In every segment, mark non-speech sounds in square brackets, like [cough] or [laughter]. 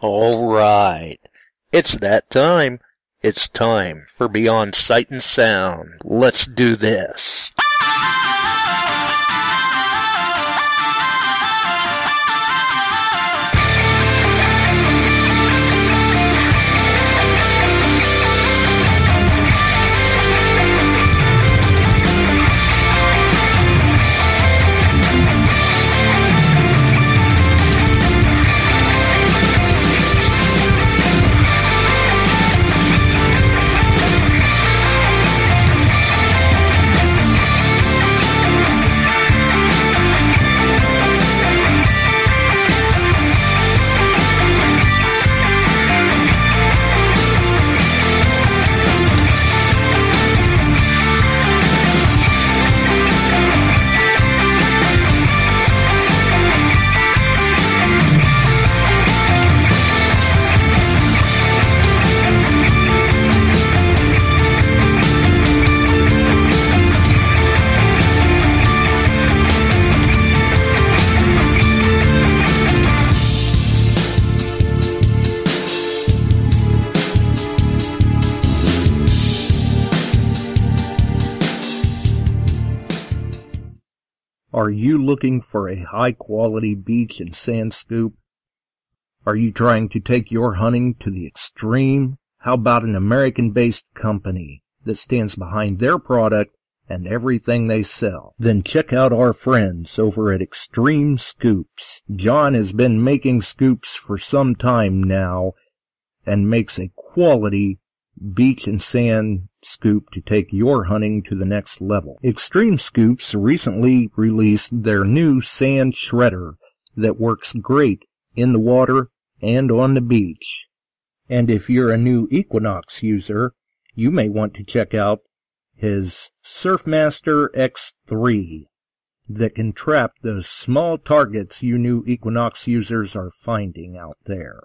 All right. It's that time. It's time for Beyond Sight and Sound. Let's do this. Are you looking for a high quality beach and sand scoop? Are you trying to take your hunting to the extreme? How about an American based company that stands behind their product and everything they sell? Then check out our friends over at Extreme Scoops. John has been making scoops for some time now and makes a quality beach and sand scoop to take your hunting to the next level. Extreme Scoops recently released their new sand shredder that works great in the water and on the beach. And if you're a new Equinox user, you may want to check out his Surfmaster X3 that can trap those small targets you new Equinox users are finding out there.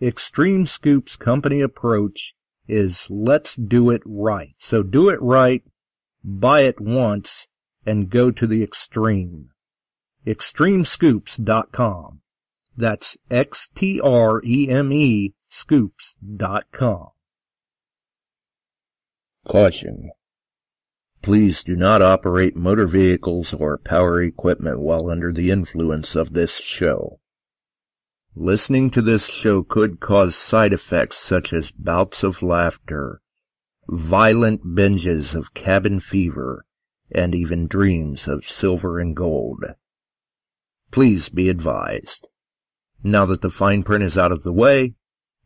Extreme Scoop's company approach is let's do it right. So do it right, buy it once, and go to the extreme. Extremescoops.com. That's X-T-R-E-M-E scoops.com. Caution. Please do not operate motor vehicles or power equipment while under the influence of this show. Listening to this show could cause side effects such as bouts of laughter, violent binges of cabin fever, and even dreams of silver and gold. Please be advised. Now that the fine print is out of the way,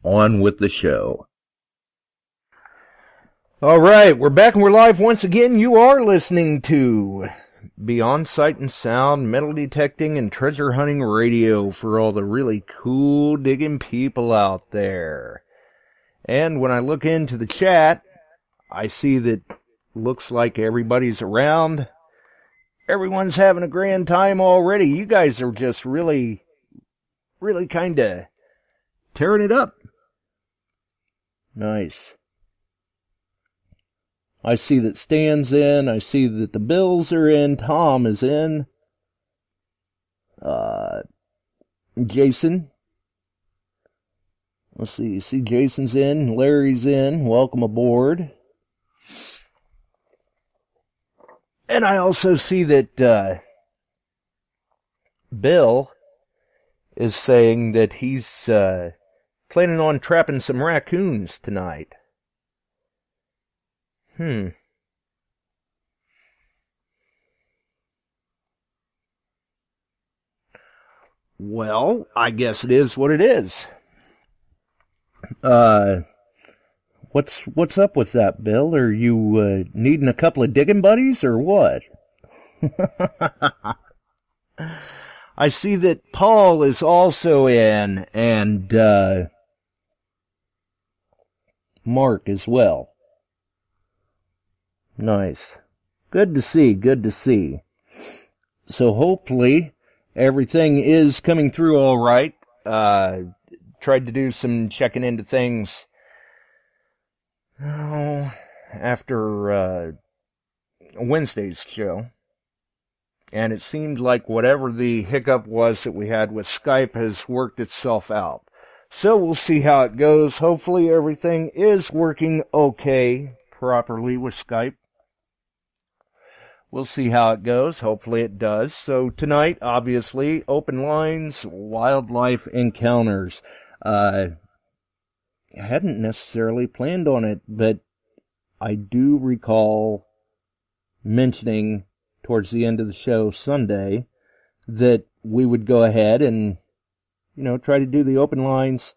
on with the show. All right, we're back and we're live once again. You are listening to Beyond Sight and Sound, metal detecting, and treasure hunting radio for all the really cool digging people out there. And when I look into the chat, I see that looks like everybody's around. Everyone's having a grand time already. You guys are just really, really kind of tearing it up. Nice. I see that Stan's in. I see that the Bills are in. Tom is in. Uh, Jason. Let's see. See Jason's in. Larry's in. Welcome aboard. And I also see that uh, Bill is saying that he's uh, planning on trapping some raccoons tonight. Hmm. Well, I guess it is what it is. Uh, what's what's up with that, Bill? Are you uh, needing a couple of digging buddies or what? [laughs] I see that Paul is also in, and uh, Mark as well. Nice. Good to see, good to see. So hopefully everything is coming through all right. Uh, tried to do some checking into things oh, after uh, Wednesday's show. And it seemed like whatever the hiccup was that we had with Skype has worked itself out. So we'll see how it goes. Hopefully everything is working okay properly with Skype. We'll see how it goes. Hopefully it does. So tonight, obviously, open lines, wildlife encounters. Uh, I hadn't necessarily planned on it, but I do recall mentioning towards the end of the show Sunday that we would go ahead and, you know, try to do the open lines,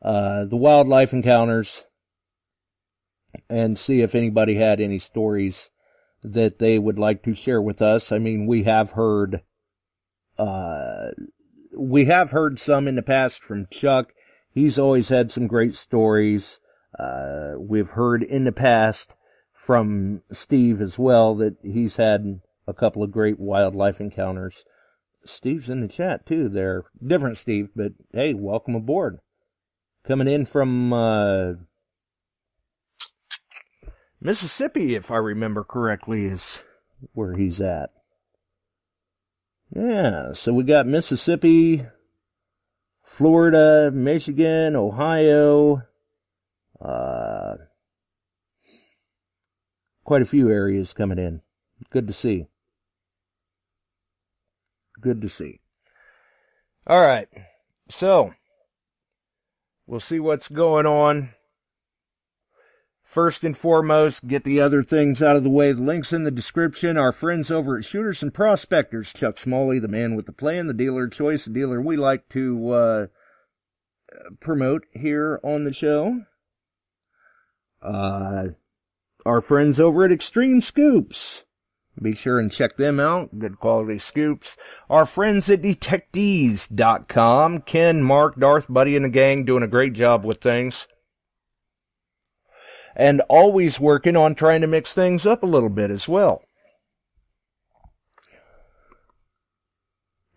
uh, the wildlife encounters, and see if anybody had any stories that they would like to share with us. I mean, we have heard, uh, we have heard some in the past from Chuck. He's always had some great stories. Uh, we've heard in the past from Steve as well that he's had a couple of great wildlife encounters. Steve's in the chat too there. Different Steve, but hey, welcome aboard. Coming in from, uh, Mississippi, if I remember correctly, is where he's at. Yeah, so we got Mississippi, Florida, Michigan, Ohio, uh, quite a few areas coming in. Good to see. Good to see. All right, so we'll see what's going on First and foremost, get the other things out of the way. The link's in the description. Our friends over at Shooters and Prospectors, Chuck Smalley, the man with the plan, the dealer choice, the dealer we like to uh, promote here on the show. Uh, our friends over at Extreme Scoops. Be sure and check them out. Good quality scoops. Our friends at Detectees.com. Ken, Mark, Darth, Buddy, and the gang doing a great job with things and always working on trying to mix things up a little bit as well.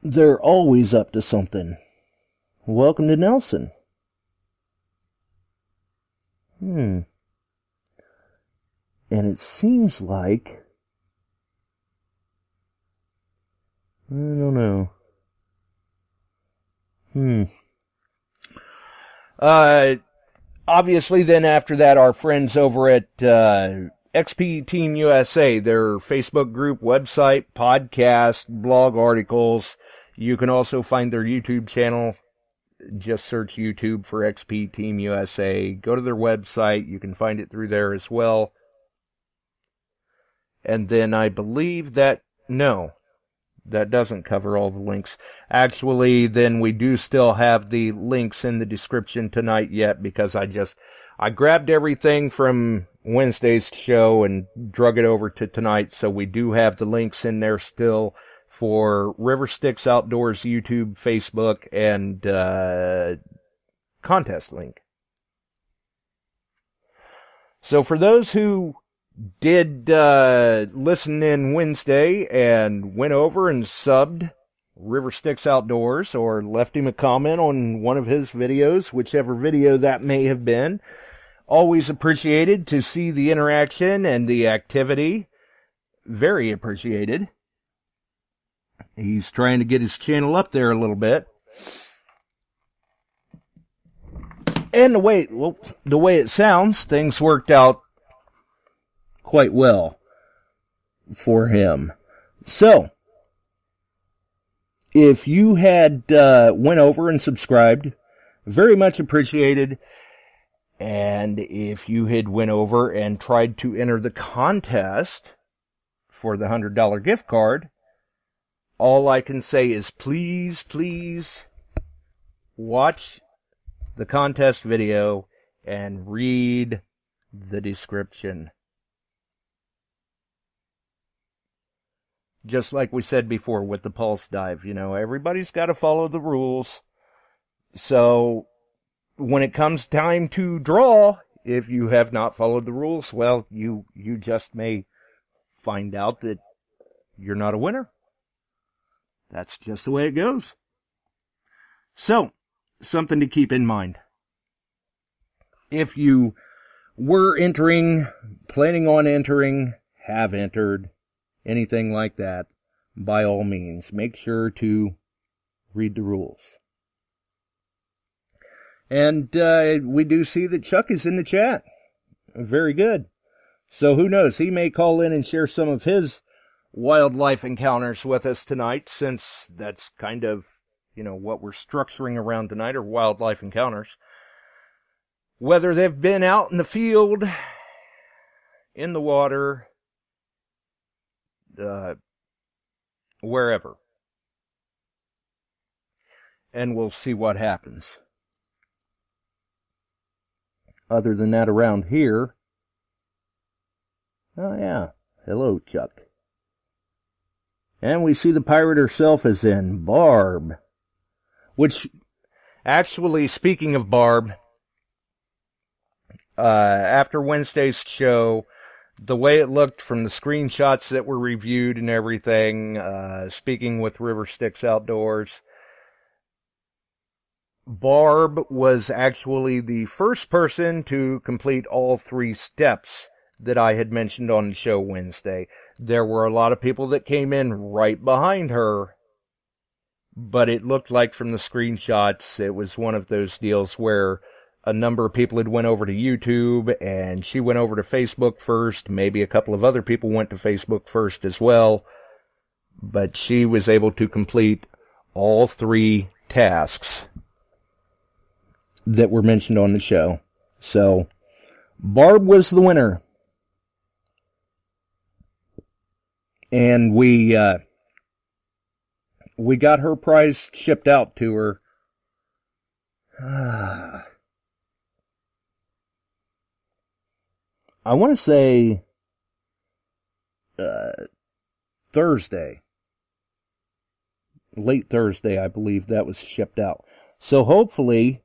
They're always up to something. Welcome to Nelson. Hmm. And it seems like. I don't know. Hmm. Uh, obviously, then after that, our friends over at uh, XP Team USA, their Facebook group, website, podcast, blog articles. You can also find their YouTube channel. Just search YouTube for XP Team USA. Go to their website. You can find it through there as well. And then I believe that, no, that doesn't cover all the links. Actually, then we do still have the links in the description tonight yet because I just, I grabbed everything from Wednesday's show and drug it over to tonight. So we do have the links in there still for River Styx Outdoors YouTube, Facebook, and, uh, contest link. So for those who did uh, listen in Wednesday and went over and subbed River Styx Outdoors or left him a comment on one of his videos, whichever video that may have been. Always appreciated to see the interaction and the activity. Very appreciated. He's trying to get his channel up there a little bit. And the way, the way it sounds, things worked out quite well for him. So, if you had uh, went over and subscribed, very much appreciated. And if you had went over and tried to enter the contest for the $100 gift card, all I can say is please, please watch the contest video and read the description. Just like we said before with the pulse dive, you know, everybody's got to follow the rules. So when it comes time to draw, if you have not followed the rules, well, you, you just may find out that you're not a winner. That's just the way it goes. So, something to keep in mind. If you were entering, planning on entering, have entered, anything like that, by all means, make sure to read the rules. And uh, we do see that Chuck is in the chat. Very good. So who knows? He may call in and share some of his wildlife encounters with us tonight, since that's kind of, you know, what we're structuring around tonight are wildlife encounters. Whether they've been out in the field, in the water, uh, wherever. And we'll see what happens. Other than that, around here. Oh, yeah. Hello, Chuck. And we see the pirate herself is in Barb. Which, actually, speaking of Barb, uh, after Wednesday's show, the way it looked from the screenshots that were reviewed and everything, uh, speaking with River Styx Outdoors, Barb was actually the first person to complete all three steps that I had mentioned on the show Wednesday. There were a lot of people that came in right behind her, but it looked like from the screenshots it was one of those deals where a number of people had went over to YouTube and she went over to Facebook first. Maybe a couple of other people went to Facebook first as well. But she was able to complete all three tasks that were mentioned on the show. So, Barb was the winner. And we, uh, we got her prize shipped out to her. [sighs] I want to say uh, Thursday, late Thursday, I believe that was shipped out. So hopefully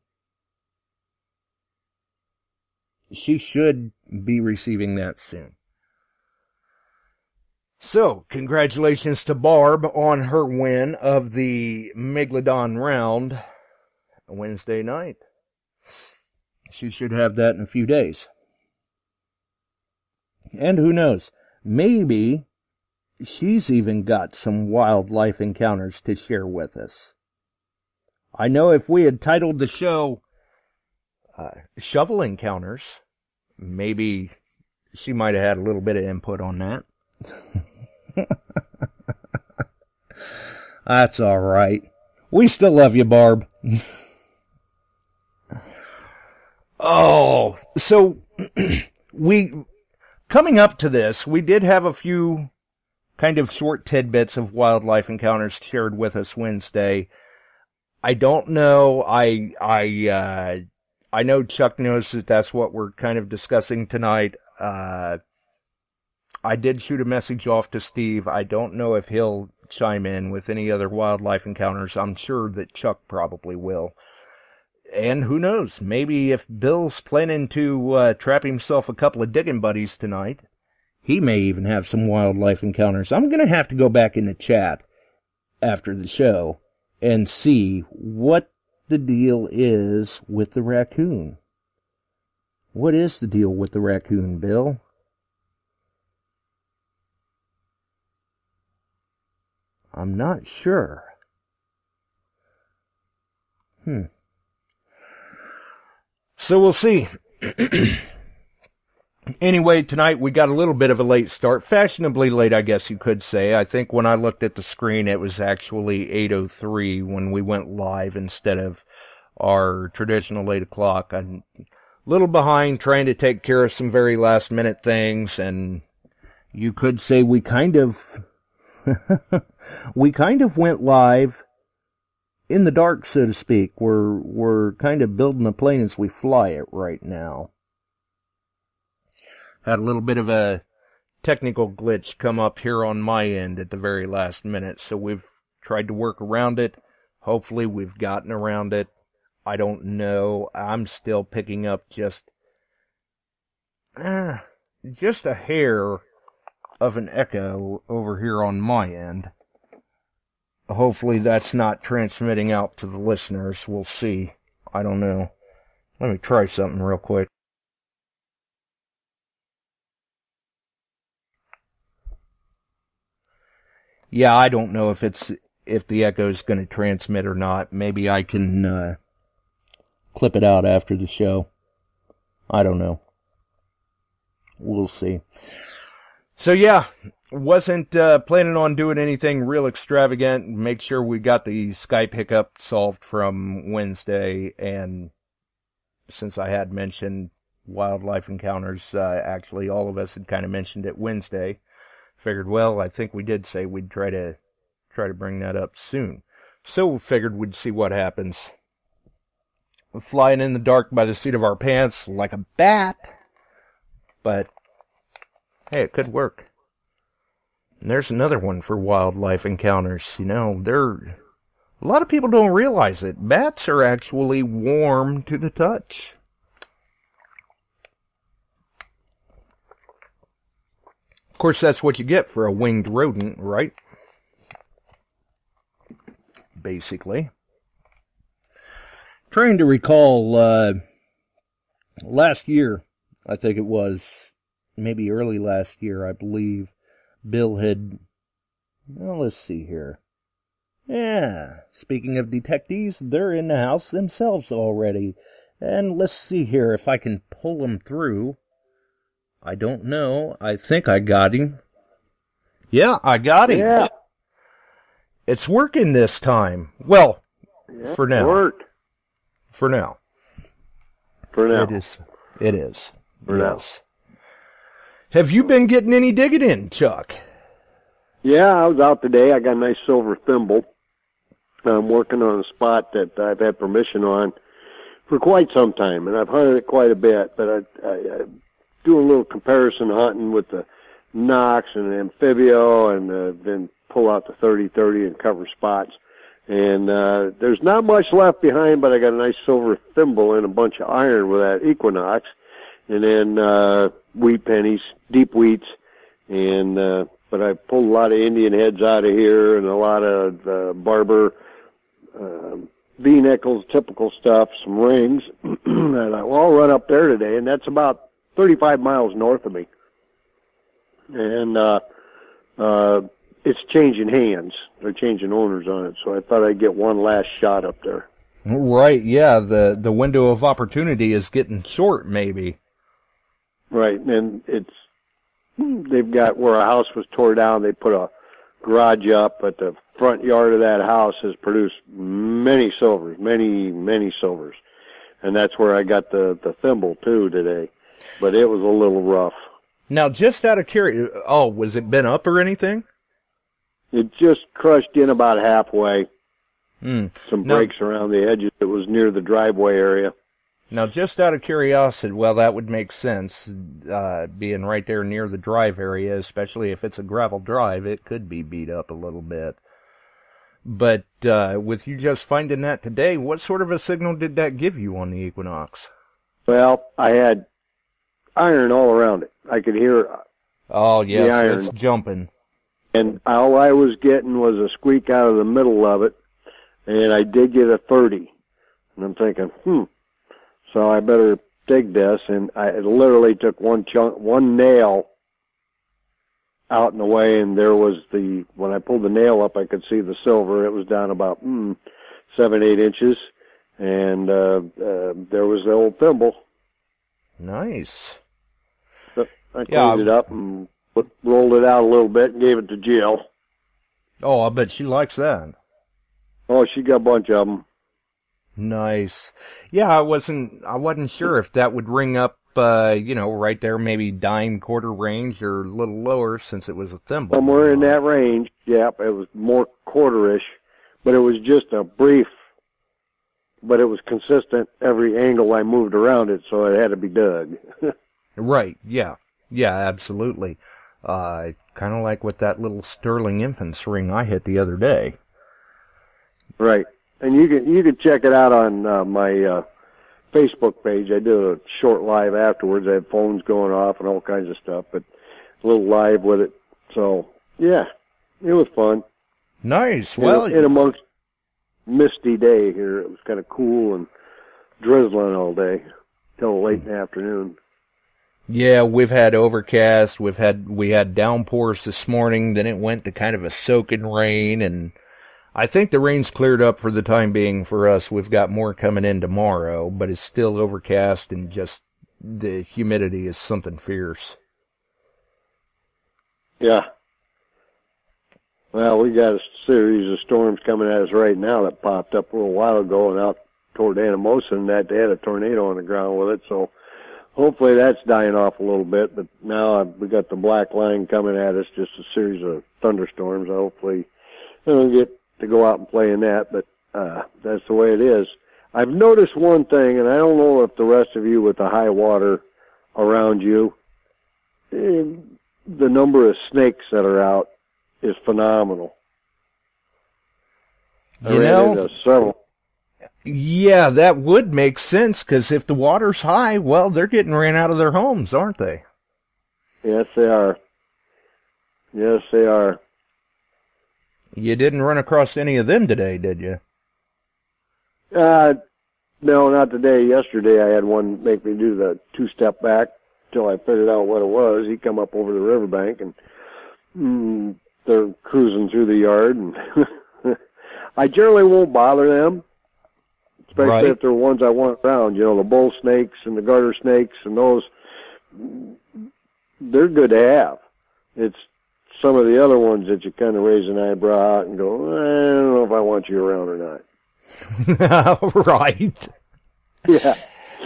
she should be receiving that soon. So, congratulations to Barb on her win of the Megalodon round Wednesday night. She should have that in a few days. And who knows, maybe she's even got some wildlife encounters to share with us. I know if we had titled the show uh, Shovel Encounters, maybe she might have had a little bit of input on that. [laughs] That's all right. We still love you, Barb. [laughs] oh, so [clears throat] we coming up to this, we did have a few kind of short tidbits of wildlife encounters shared with us Wednesday. I don't know. I I uh, I know Chuck knows that that's what we're kind of discussing tonight. Uh, I did shoot a message off to Steve. I don't know if he'll chime in with any other wildlife encounters. I'm sure that Chuck probably will and who knows, maybe if Bill's planning to uh, trap himself a couple of digging buddies tonight, he may even have some wildlife encounters. I'm going to have to go back in the chat after the show and see what the deal is with the raccoon. What is the deal with the raccoon, Bill? I'm not sure. Hmm. So we'll see. anyway, tonight we got a little bit of a late start, fashionably late, I guess you could say. I think when I looked at the screen, it was actually 8:03 when we went live instead of our traditional 8 o'clock. A little behind trying to take care of some very last minute things, and you could say we kind of [laughs] we kind of went live in the dark, so to speak. We're we're kind of building the plane as we fly it right now. Had a little bit of a technical glitch come up here on my end at the very last minute, so we've tried to work around it. Hopefully, we've gotten around it. I don't know. I'm still picking up just uh, just a hair of an echo over here on my end hopefully that's not transmitting out to the listeners. We'll see. I don't know. Let me try something real quick. Yeah, I don't know if it's if the echo is going to transmit or not. Maybe I can uh, clip it out after the show. I don't know. We'll see. So yeah, wasn't uh, planning on doing anything real extravagant. Make sure we got the Skype hiccup solved from Wednesday, and since I had mentioned wildlife encounters, uh, actually all of us had kind of mentioned it Wednesday. Figured, well, I think we did say we'd try to try to bring that up soon. So we figured we'd see what happens. We're flying in the dark by the seat of our pants like a bat. But hey, it could work. There's another one for wildlife encounters. You know, there a lot of people don't realize it. Bats are actually warm to the touch. Of course, that's what you get for a winged rodent, right? Basically. Trying to recall, uh, last year, I think it was, maybe early last year, I believe, Bill had, well, let's see here. Yeah, speaking of detectives, they're in the house themselves already. And let's see here if I can pull them through. I don't know. I think I got him. Yeah, I got him. Yeah. It's working this time. Well, yeah. For now. Worked. for now. For now. It is. It is. For now. Have you been getting any digging in, Chuck? Yeah, I was out today. I got a nice silver thimble. I'm working on a spot that I've had permission on for quite some time, and I've hunted it quite a bit. But I, I, I do a little comparison hunting with the Nox and the Anfibio, and uh, then pull out the 30-30 and cover spots. And uh, there's not much left behind, but I got a nice silver thimble and a bunch of iron with that Equinox, and then uh, wheat pennies, deep wheats, and uh, but I pulled a lot of Indian heads out of here and a lot of uh, barber uh, V nickels, typical stuff, some rings. [clears throat] and I, well, I'll run up there today, and that's about 35 miles north of me. And uh, uh, it's changing hands. They're changing owners on it, so I thought I'd get one last shot up there. Right. Yeah. The the window of opportunity is getting short. Maybe. Right, and it's they've got where a house was tore down. They put a garage up, but the front yard of that house has produced many silvers, many many silvers, and that's where I got the the thimble too today. But it was a little rough. Now, just out of curiosity, oh, was it been up or anything? It just crushed in about halfway. Hmm. Some No. breaks around the edges. It was near the driveway area. Now, just out of curiosity, well, that would make sense, uh, being right there near the drive area, especially if it's a gravel drive, it could be beat up a little bit. But, uh, with you just finding that today, what sort of a signal did that give you on the Equinox? Well, I had iron all around it. I could hear Oh, yes, iron. it's jumping. and all I was getting was a squeak out of the middle of it, and I did get a 30. And I'm thinking, hmm, so I better dig this, and I it literally took one chunk, one nail out in the way, and there was the, when I pulled the nail up, I could see the silver. It was down about, hmm, seven, eight inches, and, uh, uh, there was the old thimble. Nice. So I cleaned Yeah. it up and put, rolled it out a little bit and gave it to Jill. Oh, I bet she likes that. Oh, she got a bunch of them. Nice. Yeah, I wasn't I wasn't sure if that would ring up uh, you know, right there maybe dime quarter range or a little lower since it was a thimble. Somewhere in that range. Yep, it was more quarterish, but it was just a brief. But it was consistent every angle I moved around it, so it had to be dug. [laughs] Right, yeah. Yeah, absolutely. Uh kinda like with that little sterling infant's ring I hit the other day. right, and you can you can check it out on uh, my uh, Facebook page. I did a short live afterwards. I had phones going off and all kinds of stuff, but a little live with it. So yeah, it was fun. Nice. In- Well in amongst misty day here, it was kind of cool and drizzling all day till late in the afternoon. Yeah, we've had overcast. We've had we had downpours this morning. Then it went to kind of a soaking rain, and I think the rain's cleared up for the time being for us. We've got more coming in tomorrow, but it's still overcast and just the humidity is something fierce. Yeah. Well, we got a series of storms coming at us right now that popped up a little while ago and out toward Anamosa and that they had a tornado on the ground with it. So hopefully that's dying off a little bit. But now we got the black line coming at us, just a series of thunderstorms. Hopefully I don't get to go out and play in that, but uh, that's the way it is. I've noticed one thing, and I don't know if the rest of you with the high water around you, eh, the number of snakes that are out is phenomenal. You ran know, several. yeah, that would make sense because if the water's high, well, they're getting ran out of their homes, aren't they? Yes, they are. Yes, they are. You didn't run across any of them today, did you? Uh, no, not today. Yesterday, I had one make me do the two-step back till I figured out what it was. He come up over the riverbank and mm, they're cruising through the yard, and [laughs] I generally won't bother them, especially Right. if they're ones I want around. You know, the bull snakes and the garter snakes and those. They're good to have. It's some of the other ones that you kind of raise an eyebrow at and go, eh, I don't know if I want you around or not. [laughs] right. Yeah.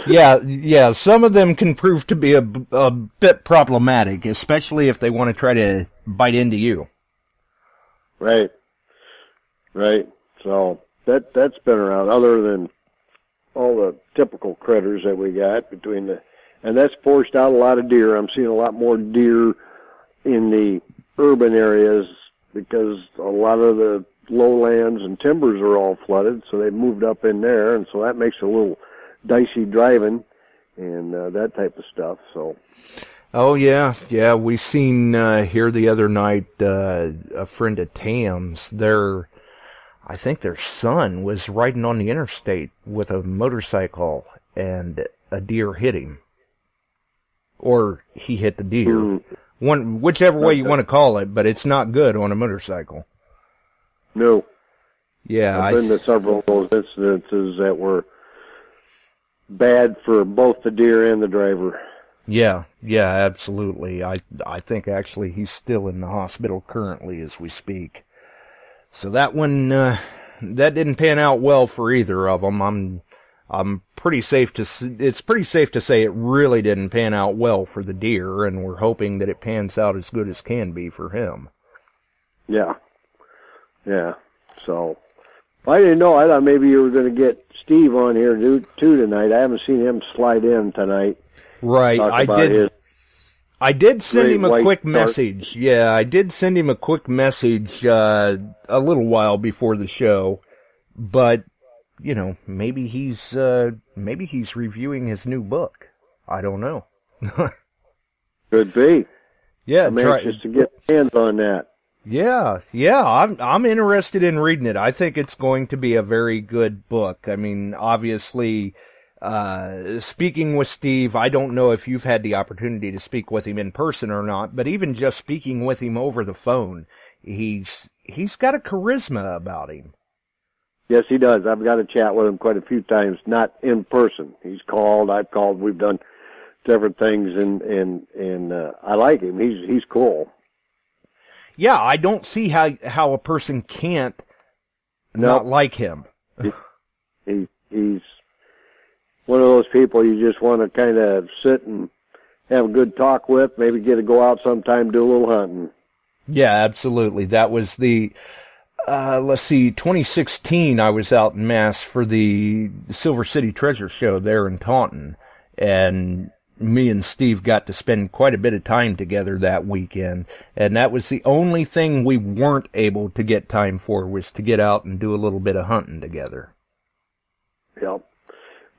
Yeah, yeah. Some of them can prove to be a, a bit problematic, especially if they want to try to bite into you. Right. Right. So that that's been around other than all the typical critters that we got between the and that's forced out a lot of deer. I'm seeing a lot more deer in the urban areas because a lot of the lowlands and timbers are all flooded, so they moved up in there and so that makes it a little dicey driving and uh, that type of stuff. So Oh yeah, yeah. We seen uh, here the other night uh, a friend of Tam's. Their, I think their son was riding on the interstate with a motorcycle, and a deer hit him, or he hit the deer. mm, One, whichever way you want to call it, but it's not good on a motorcycle. no. Yeah, I I've been to several of those incidences that were bad for both the deer and the driver. Yeah, yeah, absolutely. I I think actually he's still in the hospital currently as we speak. So that one uh, that didn't pan out well for either of them. I'm I'm pretty safe to it's pretty safe to say it really didn't pan out well for the deer, and we're hoping that it pans out as good as can be for him. Yeah, yeah. So I didn't know. I thought maybe you were going to get Steve on here too, too tonight. I haven't seen him slide in tonight. Right, I did. I did send him a quick message. Yeah, I did send him a quick message uh, a little while before the show, but you know, maybe he's uh, maybe he's reviewing his new book. I don't know. [laughs] could be. Yeah, I'm try, anxious to get hands on that. yeah, yeah. I'm I'm interested in reading it. I think it's going to be a very good book. I mean, obviously, uh, speaking with Steve, I don't know if you've had the opportunity to speak with him in person or not, but even just speaking with him over the phone, he's he's got a charisma about him. Yes, he does. I've got to chat with him quite a few times, not in person. He's called. I've called. We've done different things, and and and uh, I like him. He's he's cool. Yeah, I don't see how how a person can't No. not like him. He he's one of those people you just want to kind of sit and have a good talk with. Maybe get to go out sometime, do a little hunting. Yeah, absolutely. That was the, uh, let's see, 2016, I was out in Mass for the Silver City Treasure Show there in Taunton. And me and Steve got to spend quite a bit of time together that weekend. And that was the only thing we weren't able to get time for was to get out and do a little bit of hunting together. Yep.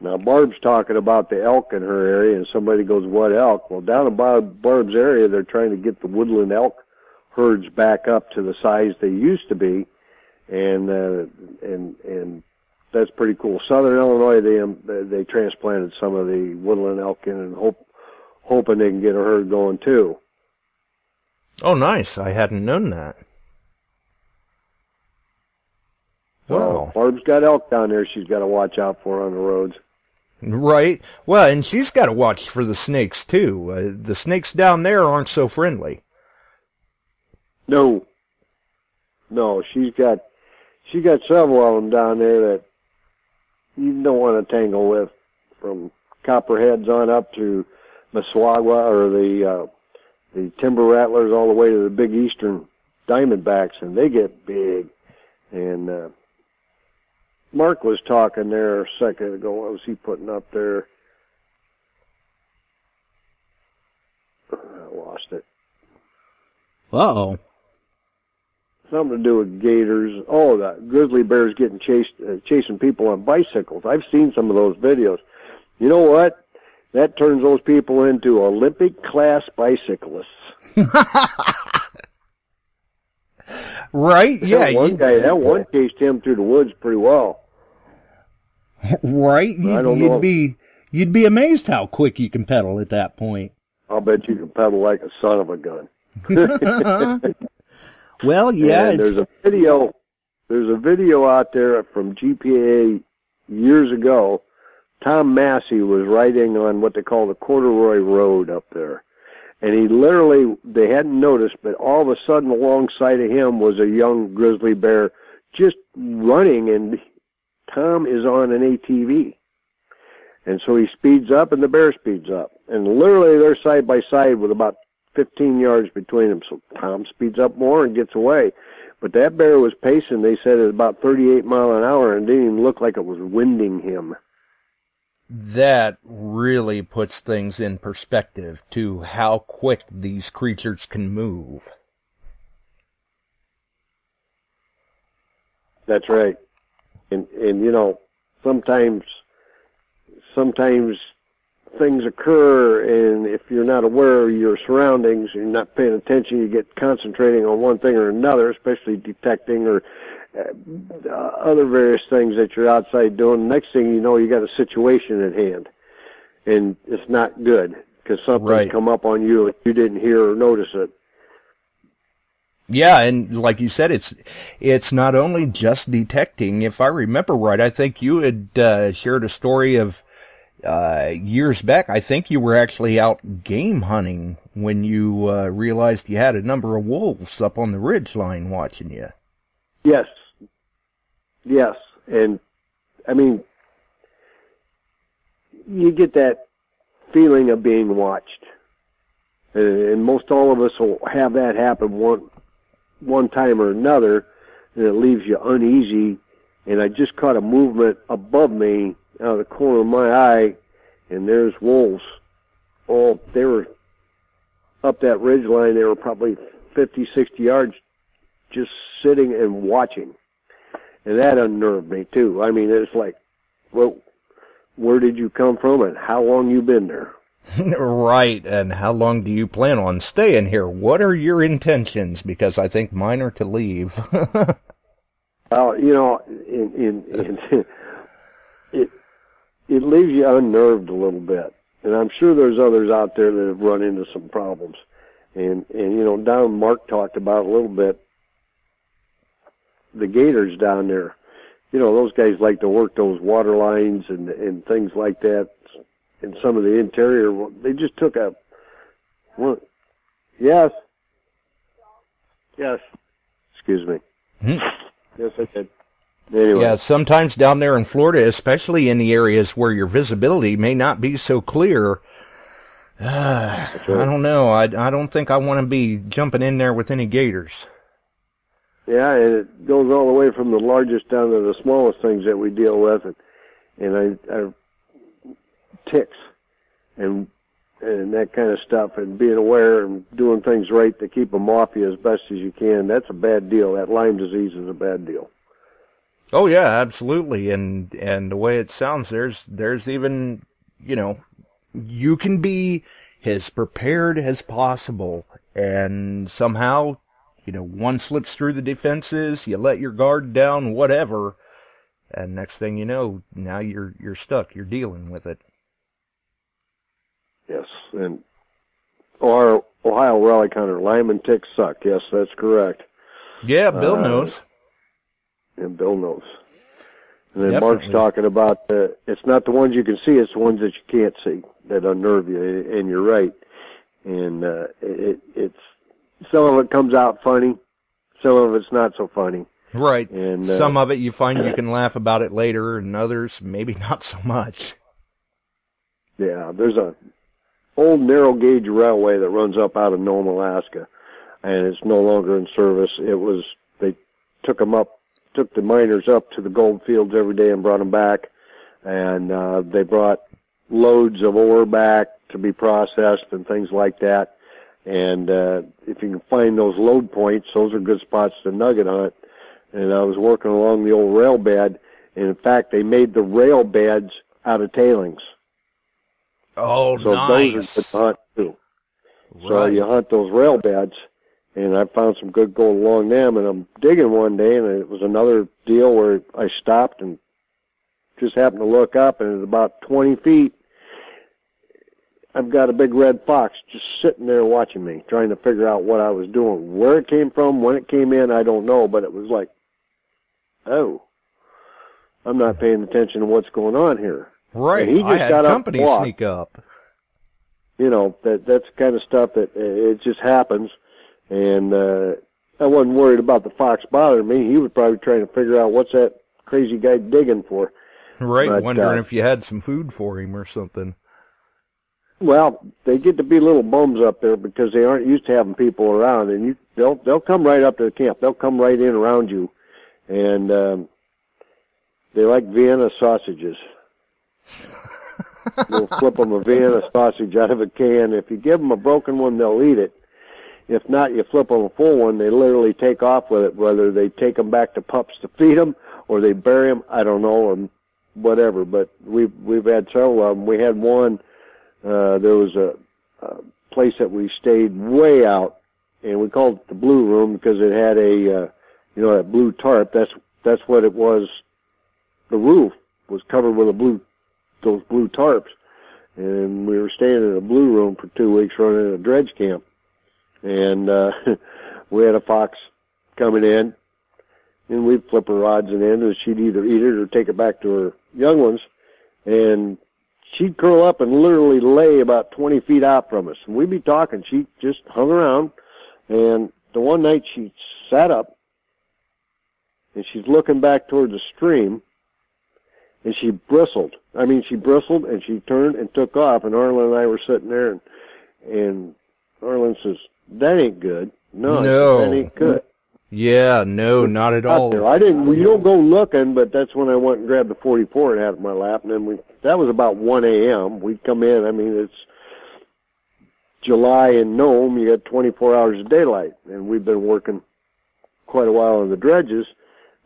Now Barb's talking about the elk in her area, and somebody goes, "What elk?" Well, down in Barb, Barb's area, they're trying to get the woodland elk herds back up to the size they used to be, and uh, and and that's pretty cool. Southern Illinois, they um, they transplanted some of the woodland elk in, and hope hoping they can get a herd going too. Oh, nice. I hadn't known that. Wow. Barb's got elk down there. She's got to watch out for on the roads. Right. Well, and she's got to watch for the snakes too. Uh, the snakes down there aren't so friendly. No, no, she's got she got several of them down there that you don't want to tangle with, from copperheads on up to Massasauga or the uh, the timber rattlers all the way to the big eastern diamondbacks, and they get big. And uh, Mark was talking there a second ago. What was he putting up there? I lost it. Uh-oh. Something to do with gators. Oh, the grizzly bears getting chased, uh, chasing people on bicycles. I've seen some of those videos. You know what? That turns those people into Olympic class bicyclists. Right? Yeah. that one you- guy, that one [laughs] chased him through the woods pretty well. Right? You'd, don't you'd know. be you'd be amazed how quick you can pedal at that point. I'll bet you can pedal like a son of a gun. [laughs] [laughs] Well, yeah, there's a video. There's a video out there from GPA years ago. Tom Massey was riding on what they call the Corduroy Road up there, and he literally they hadn't noticed, but all of a sudden alongside of him was a young grizzly bear just running, and Tom is on an ATV. And so he speeds up and the bear speeds up. And literally they're side by side with about 15 yards between them. So Tom speeds up more and gets away. But that bear was pacing, they said, at about 38 mile an hour and didn't even look like it was winding him. that really puts things in perspective to how quick these creatures can move. That's right. And, and you know, sometimes, sometimes things occur and if you're not aware of your surroundings, you're not paying attention, you get concentrating on one thing or another, especially detecting or uh, other various things that you're outside doing. Next thing you know, you got a situation at hand, and it's not good because something Right. come up on you and you didn't hear or notice it. Yeah, and like you said, it's it's not only just detecting. If I remember right, I think you had uh, shared a story of uh, years back. I think you were actually out game hunting when you uh, realized you had a number of wolves up on the ridge line watching you. Yes. Yes. And I mean, you get that feeling of being watched. And, and most all of us will have that happen one, one time or another, and it leaves you uneasy. And I just caught a movement above me out of the corner of my eye, and there's wolves. Oh, they were up that ridge line. They were probably 50, 60 yards just sitting and watching. And that unnerved me too. I mean, it's like, well, where did you come from and how long you been there? [laughs] right, and how long do you plan on staying here? What are your intentions? Because I think mine are to leave. [laughs] Well, you know, in, in, in [laughs] it, it leaves you unnerved a little bit. And I'm sure there's others out there that have run into some problems. And, and, you know, down Mark talked about a little bit, the gators down there. You know, those guys like to work those water lines and, and things like that. And some of the interior, they just took a, one, yes, yes, excuse me. Hmm. Yes, I did. Anyway, Yeah, sometimes down there in Florida, especially in the areas where your visibility may not be so clear, uh, I don't know. I, I don't think I want to be jumping in there with any gators. Yeah, and it goes all the way from the largest down to the smallest things that we deal with, and and I, I ticks and and that kind of stuff, and being aware and doing things right to keep them off you as best as you can. That's a bad deal. That Lyme disease is a bad deal. Oh yeah, absolutely. And and the way it sounds, there's there's even you know, you can be as prepared as possible, and somehow, you know, one slips through the defenses, you let your guard down, whatever, and next thing you know, now you're you're stuck. You're dealing with it. Yes, and our Ohio Rally Counter Lyme and ticks suck. Yes, that's correct. Yeah, Bill Uh, knows. And Bill knows. And then Definitely. Mark's talking about the, it's not the ones you can see, it's the ones that you can't see that unnerve you, and you're right. And uh, it, it's some of it comes out funny, some of it's not so funny. Right. And uh, Some of it you find you can laugh about it later, and others maybe [laughs] not so much. Yeah, there's a old narrow gauge railway that runs up out of Nome, Alaska, and it's no longer in service. It was they took them up, took the miners up to the gold fields every day and brought them back, and uh, they brought loads of ore back to be processed and things like that. And uh, if you can find those load points, those are good spots to nugget hunt. And I was working along the old rail bed, and in fact, they made the rail beds out of tailings. Oh, So those are good to hunt too. Right. So you hunt those rail beds, and I found some good gold along them. And I'm digging one day, and it was another deal where I stopped and just happened to look up, and at about 20 feet, I've got a big red fox just sitting there watching me, trying to figure out what I was doing. Where it came from, when it came in, I don't know, but it was like, oh, I'm not paying attention to what's going on here. Right. And he I just had got up company walked. sneak up. you know that that's the kind of stuff that it just happens and uh i wasn't worried about the fox bothering me he was probably trying to figure out what's that crazy guy digging for Right. But, Wondering uh, if you had some food for him or something. well they get to be little bums up there because they aren't used to having people around and you they'll they'll come right up to the camp they'll come right in around you and um they like vienna sausages [laughs] we'll flip them a Vienna sausage out of a can. If you give them a broken one, they'll eat it. If not, you flip them a full one. They literally take off with it. Whether they take them back to pups to feed them or they bury them, I don't know, or whatever. But we've we've had several of them. We had one. Uh, there was a, a place that we stayed way out, and we called it the Blue Room because it had a uh, you know that blue tarp. That's that's what it was. The roof was covered with a blue those blue tarps. And we were staying in a blue room for two weeks running a dredge camp. And uh [laughs] we had a fox coming in and we'd flip her rods and in and she'd either eat it or take it back to her young ones. And she'd curl up and literally lay about 20 feet out from us. And we'd be talking. She just hung around. And the one night she sat up and she's looking back toward the stream and she bristled. I mean, she bristled and she turned and took off. And Arlen and I were sitting there, and and Arlen says, "That ain't good." No, No. that ain't good. Yeah, no, not at Out there. all. I didn't. You don't go looking, but that's when I went and grabbed the 44 and had it in my lap. And then we. That was about 1 a.m. We'd come in. I mean, it's July in Nome. You got 24 hours of daylight, and we've been working quite a while on the dredges.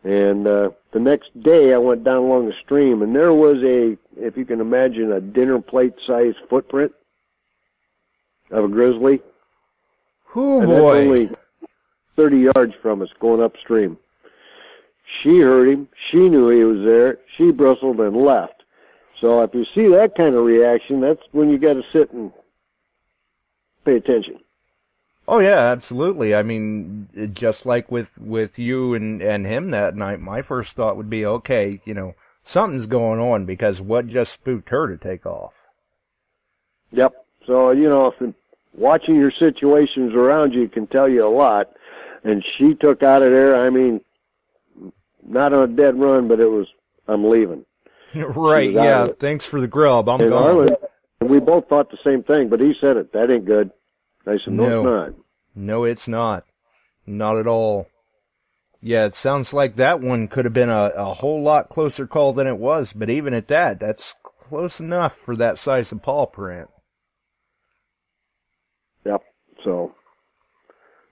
And uh, the next day, I went down along the stream, and there was a, if you can imagine, a dinner plate sized footprint of a grizzly. And boy. only 30 yards from us going upstream. She heard him. She knew he was there. She bristled and left. So if you see that kind of reaction, that's when you got to sit and pay attention. Oh yeah, absolutely. I mean, just like with with you and and him that night, my first thought would be, okay, you know, something's going on because what just spooked her to take off? Yep. So you know, if watching your situations around you can tell you a lot. And she took out of there. I mean, not on a dead run, but it was. I'm leaving. [laughs] right? Was Yeah. Thanks for the grub. I'm and gone. Arlen, we both thought the same thing, but he said it. That ain't good. I said, no, No. it's not. No, it's not. Not at all. Yeah, it sounds like that one could have been a, a whole lot closer call than it was, but even at that, that's close enough for that size of paw print. Yep. So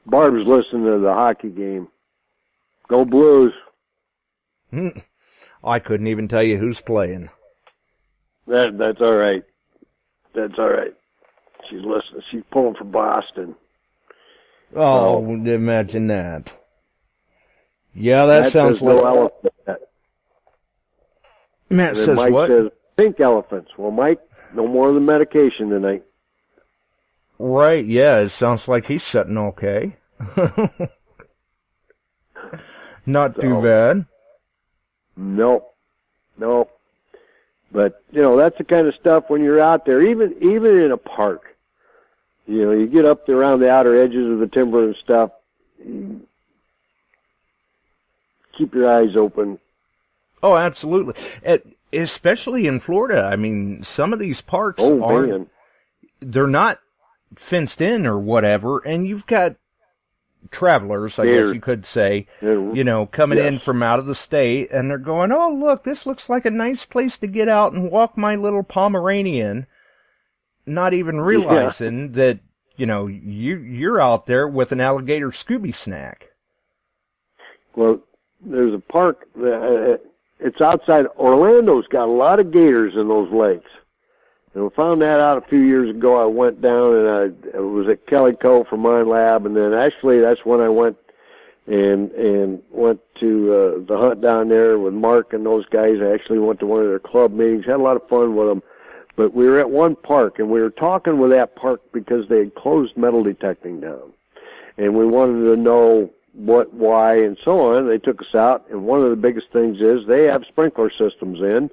Barb's listening to the hockey game. Go Blues. Hmm. I couldn't even tell you who's playing. That that's all right. That's all right. She's listening. She's pulling for Boston. Oh, imagine that. Yeah, that, sounds says no like elephant. yet. Matt And says Mike what? says pink elephants. Well, Mike, no more of the medication tonight. Right, yeah, it sounds like he's sitting okay. [laughs] Not too bad. Nope. Nope. But you know that's the kind of stuff when you're out there, even even in a park. You know, you get up there around the outer edges of the timber and stuff. Keep your eyes open. Oh, absolutely. At, especially in Florida. I mean, some of these parks Oh aren't man, they're not fenced in or whatever, and you've got travelers, I guess They're- you could say, you know, coming in from out of the state, and they're going, "Oh, look, this looks like a nice place to get out and walk my little Pomeranian," not even realizing that you know you you're out there with an alligator Scooby snack. Well, there's a park. That, uh, it's outside. Orlando's got a lot of gators in those lakes. And we found that out a few years ago. I went down and I, I was at Kellyco for Minelab, and then actually that's when I went and and went to uh, the hunt down there with Mark and those guys. I actually went to one of their club meetings. Had a lot of fun with them. But we were at one park and we were talking with that park because they had closed metal detecting down, and we wanted to know what, why, and so on. They took us out, and one of the biggest things is they have sprinkler systems in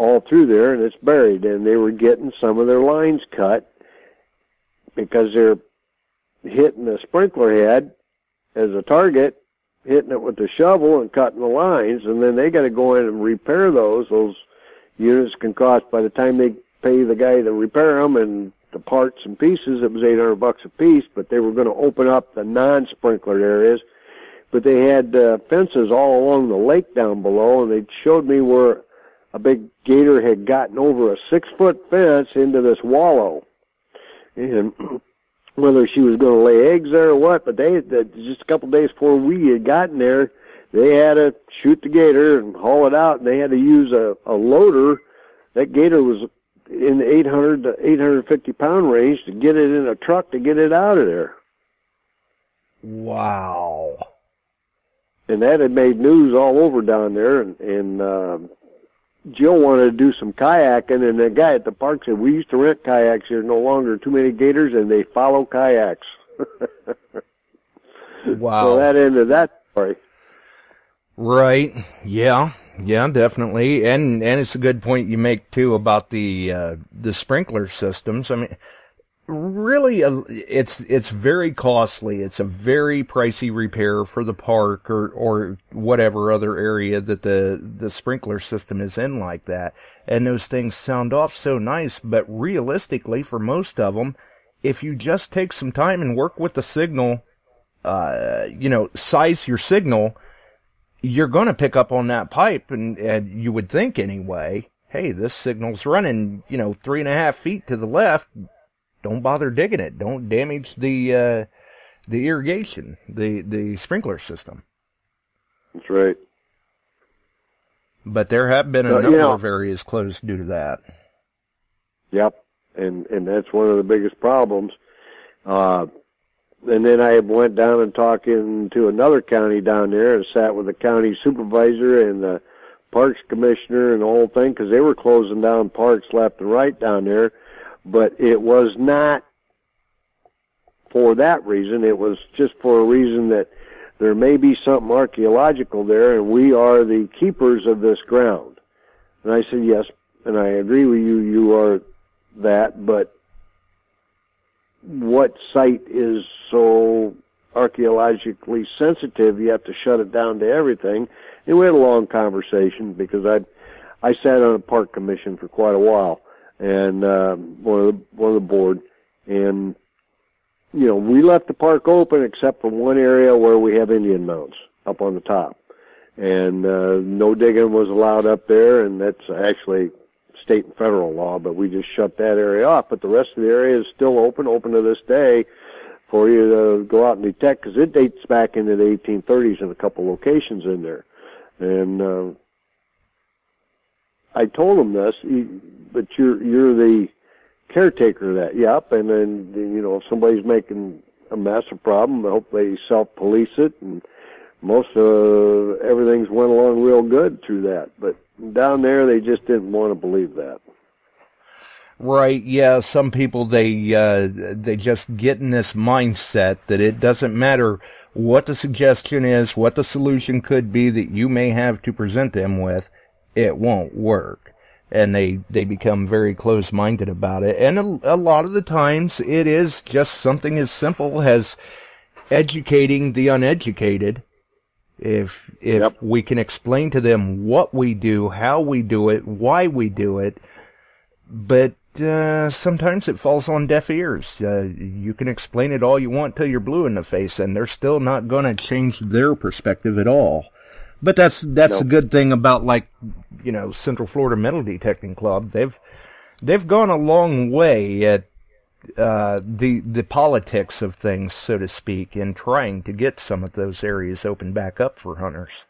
all through there, and it's buried. And they were getting some of their lines cut because they're hitting the sprinkler head as a target, hitting it with the shovel and cutting the lines, and then they got to go in and repair those. Those units can cost by the time they pay the guy to repair them and the parts and pieces, it was 800 bucks a piece, but they were going to open up the non-sprinklered areas. But they had uh, fences all along the lake down below, and they showed me where a big gator had gotten over a six-foot fence into this wallow. And [clears throat] whether she was going to lay eggs there or what, but they just a couple days before we had gotten there, they had to shoot the gator and haul it out, and they had to use a, a loader. That gator was in the 800 to 850 pound range to get it in a truck to get it out of there. Wow. And that had made news all over down there. And, and uh, Jill wanted to do some kayaking, and the guy at the park said, "We used to rent kayaks here. No longer too many gators, and they follow kayaks." [laughs] Wow. So that ended that story. Right. Yeah. Yeah, definitely. And and it's a good point you make too about the uh the sprinkler systems. I mean really uh, it's it's very costly. It's a very pricey repair for the park or or whatever other area that the the sprinkler system is in like that. And those things sound off so nice, but realistically for most of them, if you just take some time and work with the signal uh, you know, size your signal, you're going to pick up on that pipe, and, and you would think anyway, hey, this signal's running, you know, three and a half feet to the left. Don't bother digging it. Don't damage the uh, the irrigation, the the sprinkler system. That's right. But there have been a Uh, number know- of areas closed due to that. Yep, and and that's one of the biggest problems. Uh, and then I went down and talked to another county down there and sat with the county supervisor and the parks commissioner and the whole thing because they were closing down parks left and right down there. But it was not for that reason. It was just for a reason that there may be something archaeological there, and we are the keepers of this ground. And I said, yes, and I agree with you. You are that, but what site is so archaeologically sensitive you have to shut it down to everything? And we had a long conversation because I I sat on a park commission for quite a while and um, one of the one of the board and you know we left the park open except for one area where we have Indian mounds up on the top and uh, no digging was allowed up there and that's actually state and federal law, but we just shut that area off. But the rest of the area is still open, open to this day, for you to go out and detect because it dates back into the 1830s in a couple locations in there. And uh, I told them this, but you're you're the caretaker of that. Yep, and then you know if somebody's making a mess or problem, I hope they self-police it and most uh everything's went along real good through that but down there they just didn't want to believe that Right, yeah, some people they uh they just get in this mindset that it doesn't matter what the suggestion is, what the solution could be that you may have to present them with, it won't work. And they, they become very close-minded about it. And a, a lot of the times it is just something as simple as educating the uneducated. If, if Yep. we can explain to them what we do, how we do it, why we do it, but uh, sometimes it falls on deaf ears. Uh, you can explain it all you want till you're blue in the face, and they're still not going to change their perspective at all. But that's that's a good thing about like you know Central Florida Metal Detecting Club. They've they've gone a long way at uh, the the politics of things, so to speak, in trying to get some of those areas opened back up for hunters.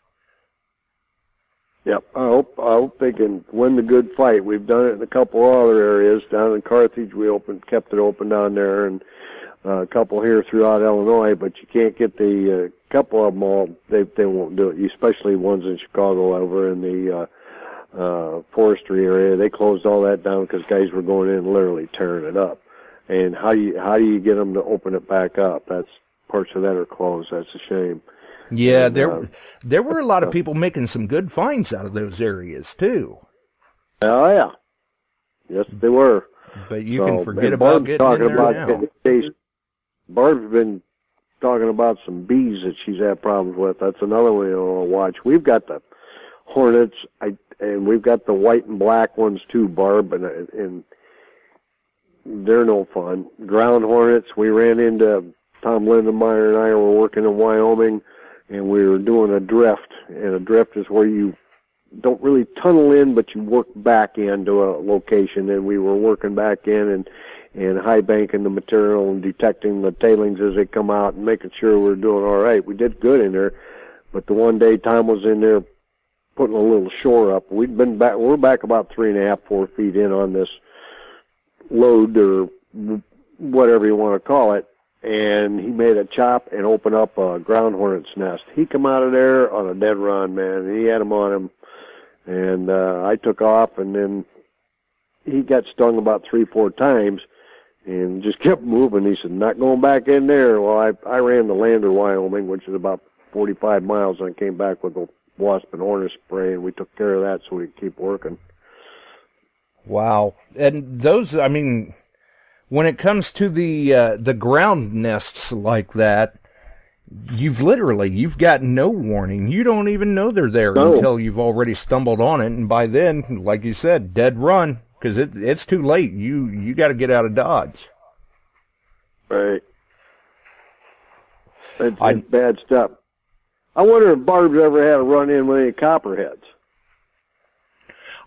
Yep. I hope I hope they can win the good fight. We've done it in a couple other areas down in Carthage. We opened, kept it open down there, and a couple here throughout Illinois. But you can't get the uh, couple of them all. They they won't do it. Especially ones in Chicago over in the uh, uh, forestry area. They closed all that down because guys were going in and literally tearing it up. And how do you how do you get them to open it back up? That's parts of that are closed. That's a shame. Yeah, And, there uh, there were a lot of people making some good finds out of those areas too. Oh yeah. Yes, they were. But you So, can forget about getting talking in there about now. getting. Barb's been talking about some bees that she's had problems with. That's another one you'll watch. We've got the hornets, I, and we've got the white and black ones too, Barb, and and they're no fun. Ground hornets. We ran into Tom Lindenmeyer and I were working in Wyoming, and we were doing a drift. And a drift is where you don't really tunnel in, but you work back into a location. And we were working back in and and high banking the material and detecting the tailings as they come out and making sure we're doing all right. We did good in there, but the one day Tom was in there putting a little shore up. We'd been back. We're back about three and a half, four feet in on this load or whatever you want to call it. And he made a chop and opened up a ground hornet's nest. He come out of there on a dead run, man. He had him on him, and uh, I took off, and then he got stung about three, four times, and just kept moving. He said, "Not going back in there." Well, I I ran to Lander, Wyoming, which is about 45 miles, and I came back with a wasp and hornet spray, and we took care of that so we could keep working. Wow. And those, I mean, when it comes to the uh, the ground nests like that, you've literally you've got no warning. You don't even know they're there No. until you've already stumbled on it, and by then, like you said, dead run because it it's too late. You you got to get out of dodge. Right. It's, I- bad stuff. I wonder if Barb's ever had a run in with any copperheads.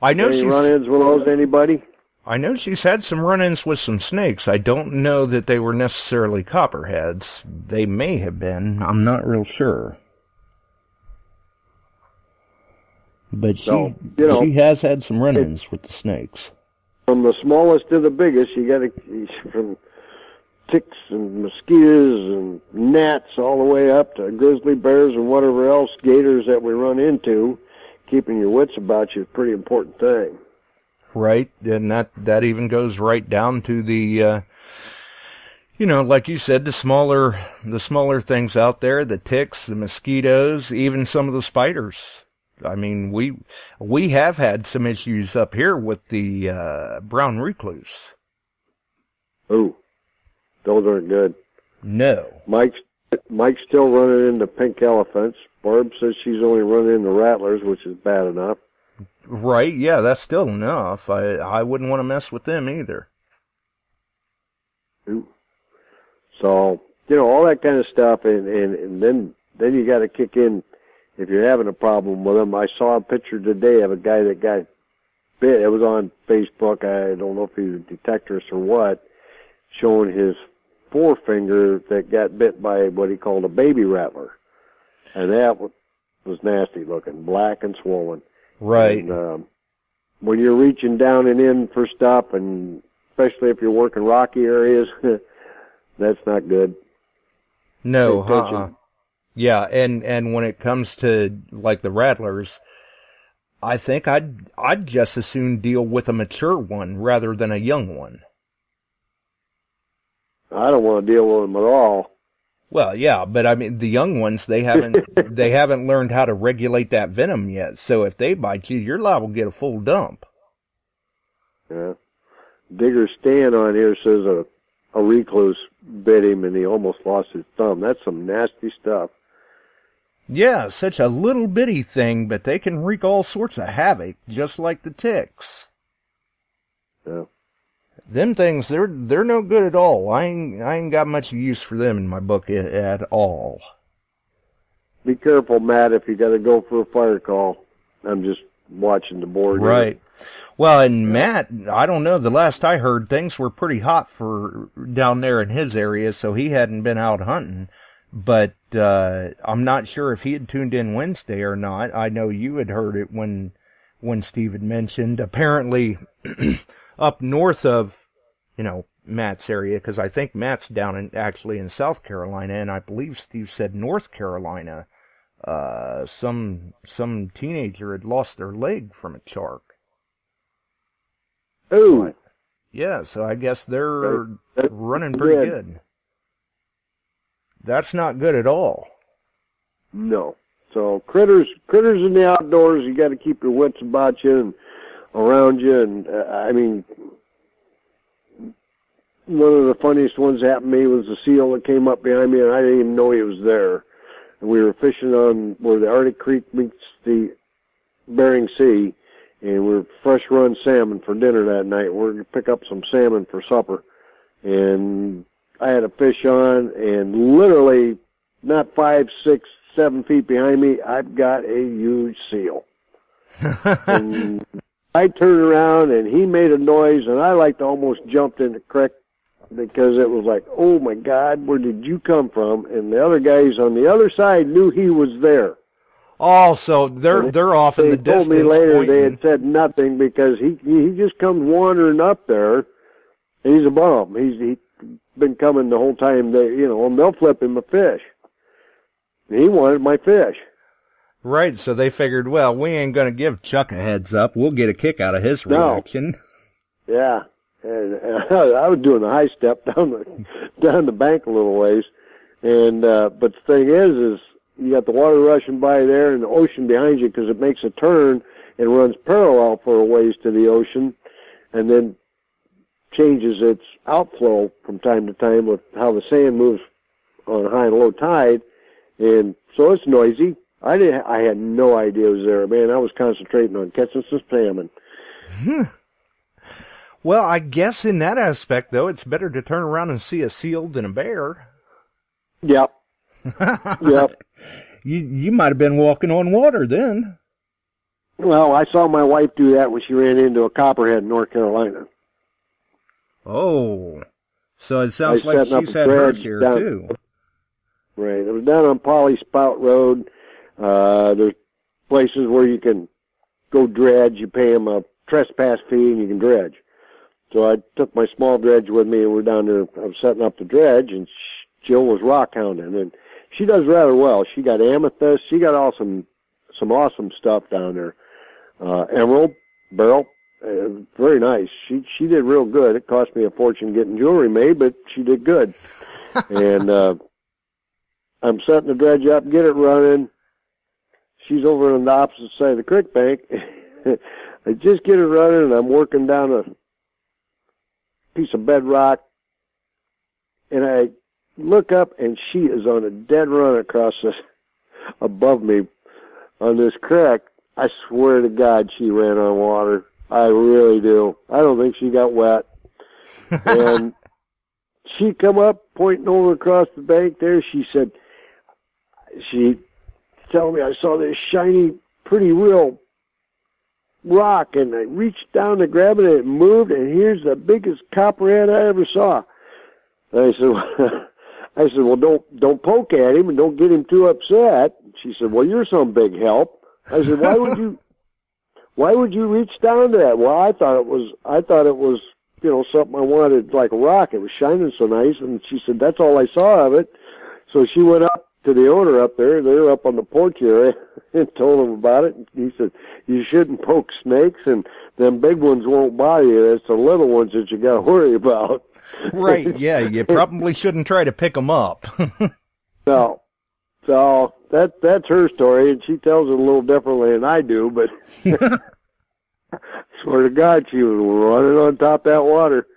I know any she's run ins with those, anybody? I know she's had some run-ins with some snakes. I don't know that they were necessarily copperheads. They may have been. I'm not real sure. But she So, you know- she has had some run-ins with the snakes. From the smallest to the biggest, you got to [laughs] from ticks and mosquitoes and gnats all the way up to grizzly bears and whatever else gators that we run into. Keeping your wits about you is a pretty important thing. Right, and that that even goes right down to the uh you know, like you said, the smaller the smaller things out there, the ticks, the mosquitoes, even some of the spiders. I mean, we we have had some issues up here with the uh brown recluse. Ooh, those aren't good. No. Mike's Mike's still running into pink elephants. Barb says she's only running into rattlers, which is bad enough. Right, yeah, that's still enough. I I wouldn't want to mess with them either. Ooh. So you know all that kind of stuff, and and, and then then you got to kick in if you're having a problem with them. I saw a picture today of a guy that got bit. It was on Facebook. I don't know if he's a detectorist or what, showing his forefinger that got bit by what he called a baby rattler, and that was, nasty looking, black and swollen. Right. And, um, when you're reaching down and in for stuff, and especially if you're working rocky areas, [laughs] that's not good. No, uh-uh. Yeah, and and when it comes to like the rattlers, I think I'd I'd just as soon deal with a mature one rather than a young one. I don't want to deal with them at all. Well, yeah, but I mean the young ones they haven't [laughs] they haven't learned how to regulate that venom yet. So if they bite you, you're liable to get a full dump. Yeah. Digger Stan on here says a a recluse bit him and he almost lost his thumb. That's some nasty stuff. Yeah, such a little bitty thing, but they can wreak all sorts of havoc, just like the ticks. Yeah. Them things, they're they're no good at all. I ain't I ain't got much use for them in my book at, at all. Be careful, Matt, if you got to go for a fire call. I'm just watching the board. here. Right. Well, and Matt, I don't know. The last I heard, things were pretty hot for down there in his area, so he hadn't been out hunting. But uh, I'm not sure if he had tuned in Wednesday or not. I know you had heard it when when Steve had mentioned. Apparently, [clears throat] up north of you know Matt's area, because I think Matt's down in actually in South Carolina, and I believe Steve said North Carolina. Uh, some some teenager had lost their leg from a shark. Ooh, Yeah, so I guess they're running pretty good. good. That's not good at all. no. So critters, critters in the outdoors, you got to keep your wits about you and around you. And uh, I mean, one of the funniest ones that happened to me was a seal that came up behind me, and I didn't even know he was there. And we were fishing on where the Arctic Creek meets the Bering Sea, and we were fresh run salmon for dinner that night. We're gonna pick up some salmon for supper, and I had a fish on, and literally not five, six, seven feet behind me, I've got a huge seal. [laughs] and I turned around and he made a noise and I like to almost jumped in the creek because it was like, oh my God, where did you come from? And the other guys on the other side knew he was there. Also, they're And they're off in They the told distance me later pointing. they had said nothing because he he just comes wandering up there. He's a bum. He's he been coming the whole time. They you know and they'll flip him a fish. And he wanted my fish. Right, so they figured, well, we ain't gonna give Chuck a heads up. We'll get a kick out of his No. reaction. Yeah, and, and [laughs] I was doing a high step down the down the bank a little ways, and uh, but the thing is, is you got the water rushing by there and the ocean behind you because it makes a turn and runs parallel for a ways to the ocean, and then changes its outflow from time to time with how the sand moves on high and low tide, and so it's noisy. I didn't. I had no idea it was there, man. I was concentrating on catching some salmon. [laughs] Well, I guess in that aspect, though, it's better to turn around and see a seal than a bear. Yep. [laughs] Yep. You you might have been walking on water then. Well, I saw my wife do that when she ran into a copperhead in North Carolina. Oh, so it sounds like she's had her dredge share down- too. Right. It was down on Polly Spout Road. Uh, there's places where you can go dredge. You pay them a trespass fee and you can dredge. So I took my small dredge with me and we're down there. I was setting up the dredge and Jill was rock hounding and she does rather well. She got amethyst. She got all some, some awesome stuff down there. Uh, emerald, beryl, uh, very nice. She, she did real good. It cost me a fortune getting jewelry made, but she did good. [laughs] and, uh, I'm setting the dredge up, get it running. She's over on the opposite side of the creek bank. [laughs] I just get it running and I'm working down a piece of bedrock and I look up and she is on a dead run across this above me on this creek. I swear to God she ran on water. I really do. I don't think she got wet. and [laughs] she come up pointing over across the bank there. She said, she told me I saw this shiny, pretty real rock, and I reached down to grab it, and it moved, and here's the biggest copperhead I ever saw. And I said, [laughs] I said, well, don't don't poke at him and don't get him too upset. She said, well, you're some big help. I said, why would [laughs] you, why would you reach down to that? Well, I thought it was, I thought it was, you know, something I wanted like a rock. It was shining so nice, and she said, that's all I saw of it. So she went up to the owner up there. They were up on the porch area [laughs] and told him about it. And he said, "You shouldn't poke snakes, and them big ones won't bother you. It's the little ones that you got to [laughs] worry about." Right, [laughs] yeah, you probably shouldn't try to pick them up. So, so that that's her story, and she tells it a little differently than I do. But [laughs] swear to God, she was running on top of that water.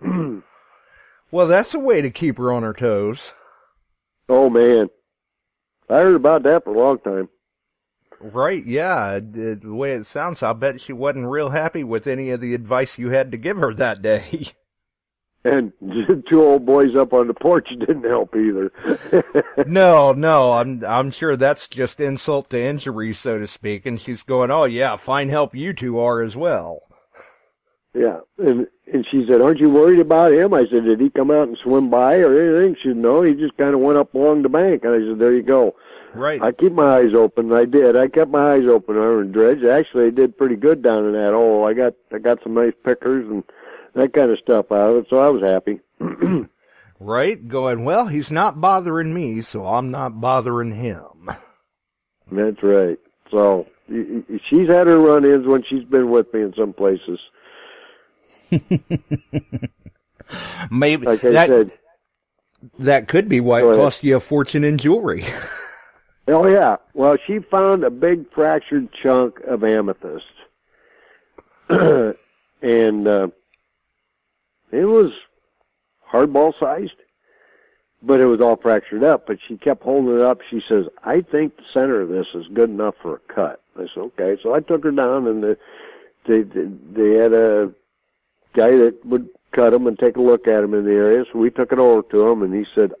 [clears throat] Well, that's a way to keep her on her toes. oh man, I heard about that for a long time. Right, yeah. The the way it sounds, I bet she wasn't real happy with any of the advice you had to give her that day. [laughs] And [laughs] two old boys up on the porch [laughs] didn't help either. [laughs] no, no, I'm I'm sure that's just insult to injury, so to speak. And she's going, "Oh yeah, fine help you two are as well." yeah, and and she said, "Aren't you worried about him?" I said, "Did he come out and swim by or anything?" She said, "No, he just kind of went up along the bank." And I said, "There you go." Right. I keep my eyes open. I did. I kept my eyes open I and dredge. Actually, I did pretty good down in that hole. I got I got some nice pickers and that kind of stuff out of it, so I was happy. [clears throat] right. Going, well, he's not bothering me, so I'm not bothering him. [laughs] That's right. So she's had her run-ins when she's been with me in some places. [laughs] Maybe Like I that said, that could be why it cost you a fortune in jewelry. [laughs] oh yeah. Well, she found a big fractured chunk of amethyst, [clears throat] and uh, it was hardball sized, but it was all fractured up. But she kept holding it up. She says, "I think the center of this is good enough for a cut." I said, "Okay." So I took her down, and the, they they they had a guy that would cut them and take a look at them in the area. So we took it over to him, and he said,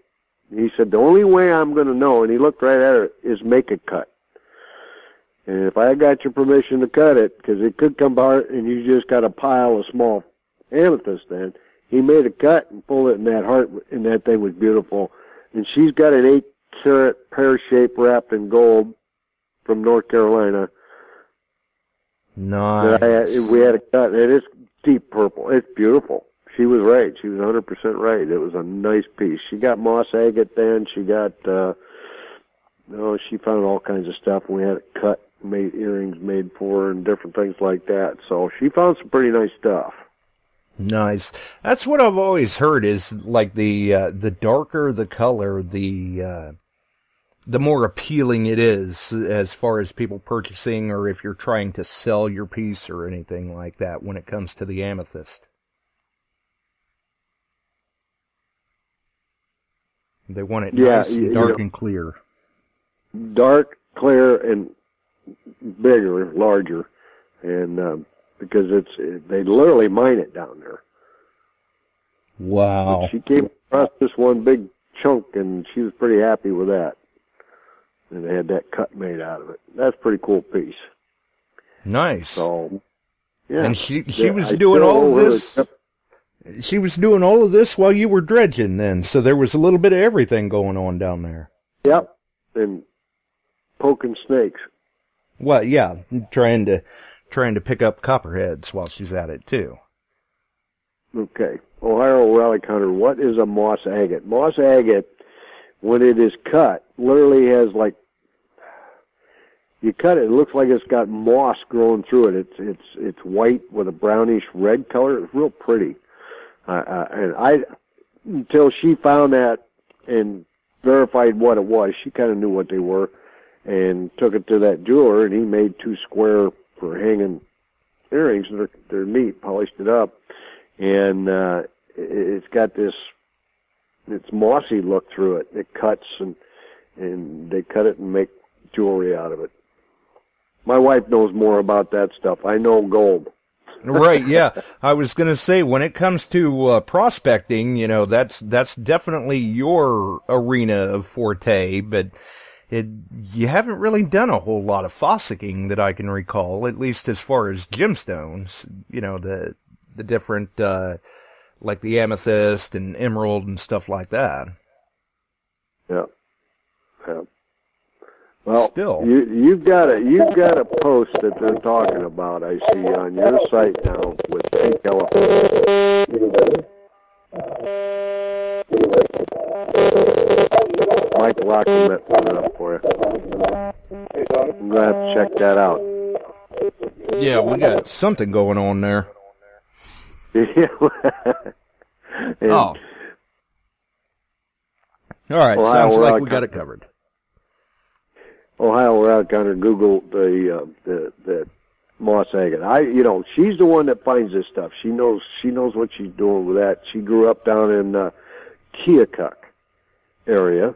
he said, the only way I'm going to know, and he looked right at her, is make a cut. And if I got your permission to cut it, because it could come apart and you just got a pile of small amethyst then, he made a cut and pulled it in that heart, and that thing was beautiful. And she's got an eight carat pear shape wrapped in gold from North Carolina nice. had, we had a cut, and it's deep purple. It's beautiful. She was right. She was 100% right. It was a nice piece. She got moss agate then. She got, uh, no, she found all kinds of stuff. and We had it cut, made earrings made for her and different things like that. So she found some pretty nice stuff. Nice. That's what I've always heard is like the uh, the darker the color, the uh, the more appealing it is as far as people purchasing or if you're trying to sell your piece or anything like that when it comes to the amethyst. They want it Yeah, nice you- and you dark know- and clear. Dark, clear, and bigger, larger. And, um, because it's, they literally mine it down there. Wow. But she came across this one big chunk, and she was pretty happy with that. And they had that cut made out of it. That's a pretty cool piece. Nice. So, yeah. and she she Yeah, was I doing all this she was doing all of this while you were dredging then, so there was a little bit of everything going on down there. Yep. And poking snakes. Well, yeah, trying to trying to pick up copperheads while she's at it too. Okay. Ohio relic hunter, what is a moss agate? Moss agate, when it is cut, literally has like you cut it, it looks like it's got moss growing through it. It's it's it's white with a brownish red color. It's real pretty. Uh, uh, and I, until she found that and verified what it was, she kind of knew what they were, and took it to that jeweler, and he made two square for hanging earrings. They're they're neat, polished it up and uh, it- it's got this it's mossy look through it. It cuts and and they cut it and make jewelry out of it. My wife knows more about that stuff. I know gold. right, [laughs] yeah. I was going to say when it comes to uh, prospecting, you know, that's that's definitely your arena of forte, but it you haven't really done a whole lot of fossicking that I can recall, at least as far as gemstones, you know, the the different uh like the amethyst and emerald and stuff like that. Yeah. Yeah. Well, Still. you you've got a you've got a post that they're talking about. I see on your site now with pink elephant. Mike Lockman put it up for you. I'm gonna have to check that out. Yeah, we got something going on there. [laughs] and, Oh. All right, Ohio sounds like we got it covered. Ohio rock hunter Google the uh, the the moss agate. I you know she's the one that finds this stuff. She knows she knows what she's doing with that. She grew up down in uh, Keokuk area,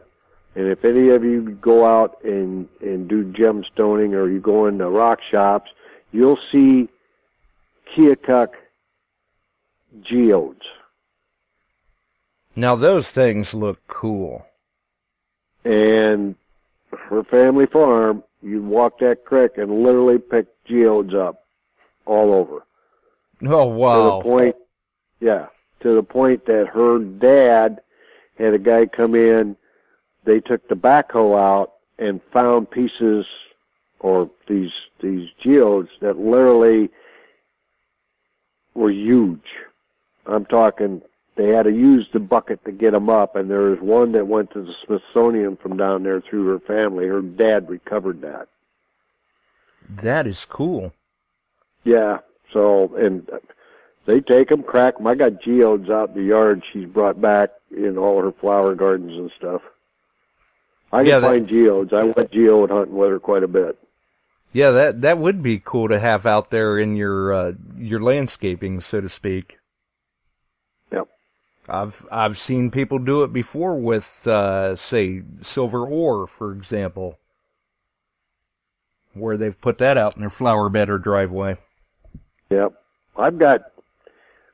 and if any of you go out and and do gemstoning or you go into rock shops, you'll see Keokuk geodes. Now those things look cool. and her family farm, you'd walk that creek and literally pick geodes up all over. Oh wow! To the point, yeah, to the point that her dad had a guy come in. They took the backhoe out and found pieces or these these geodes that literally were huge. I'm talking. They had to use the bucket to get them up, and there was one that went to the Smithsonian from down there through her family. Her dad recovered that. That is cool. Yeah. So, and they take them, crack them. I got geodes out in the yard she's brought back in all her flower gardens and stuff. I can Yeah, that- find geodes. I went geode hunting with her quite a bit. Yeah, that that would be cool to have out there in your uh, your landscaping, so to speak. Yep. I've I've seen people do it before with uh, say silver ore, for example, where they've put that out in their flower bed or driveway. Yep. I've got,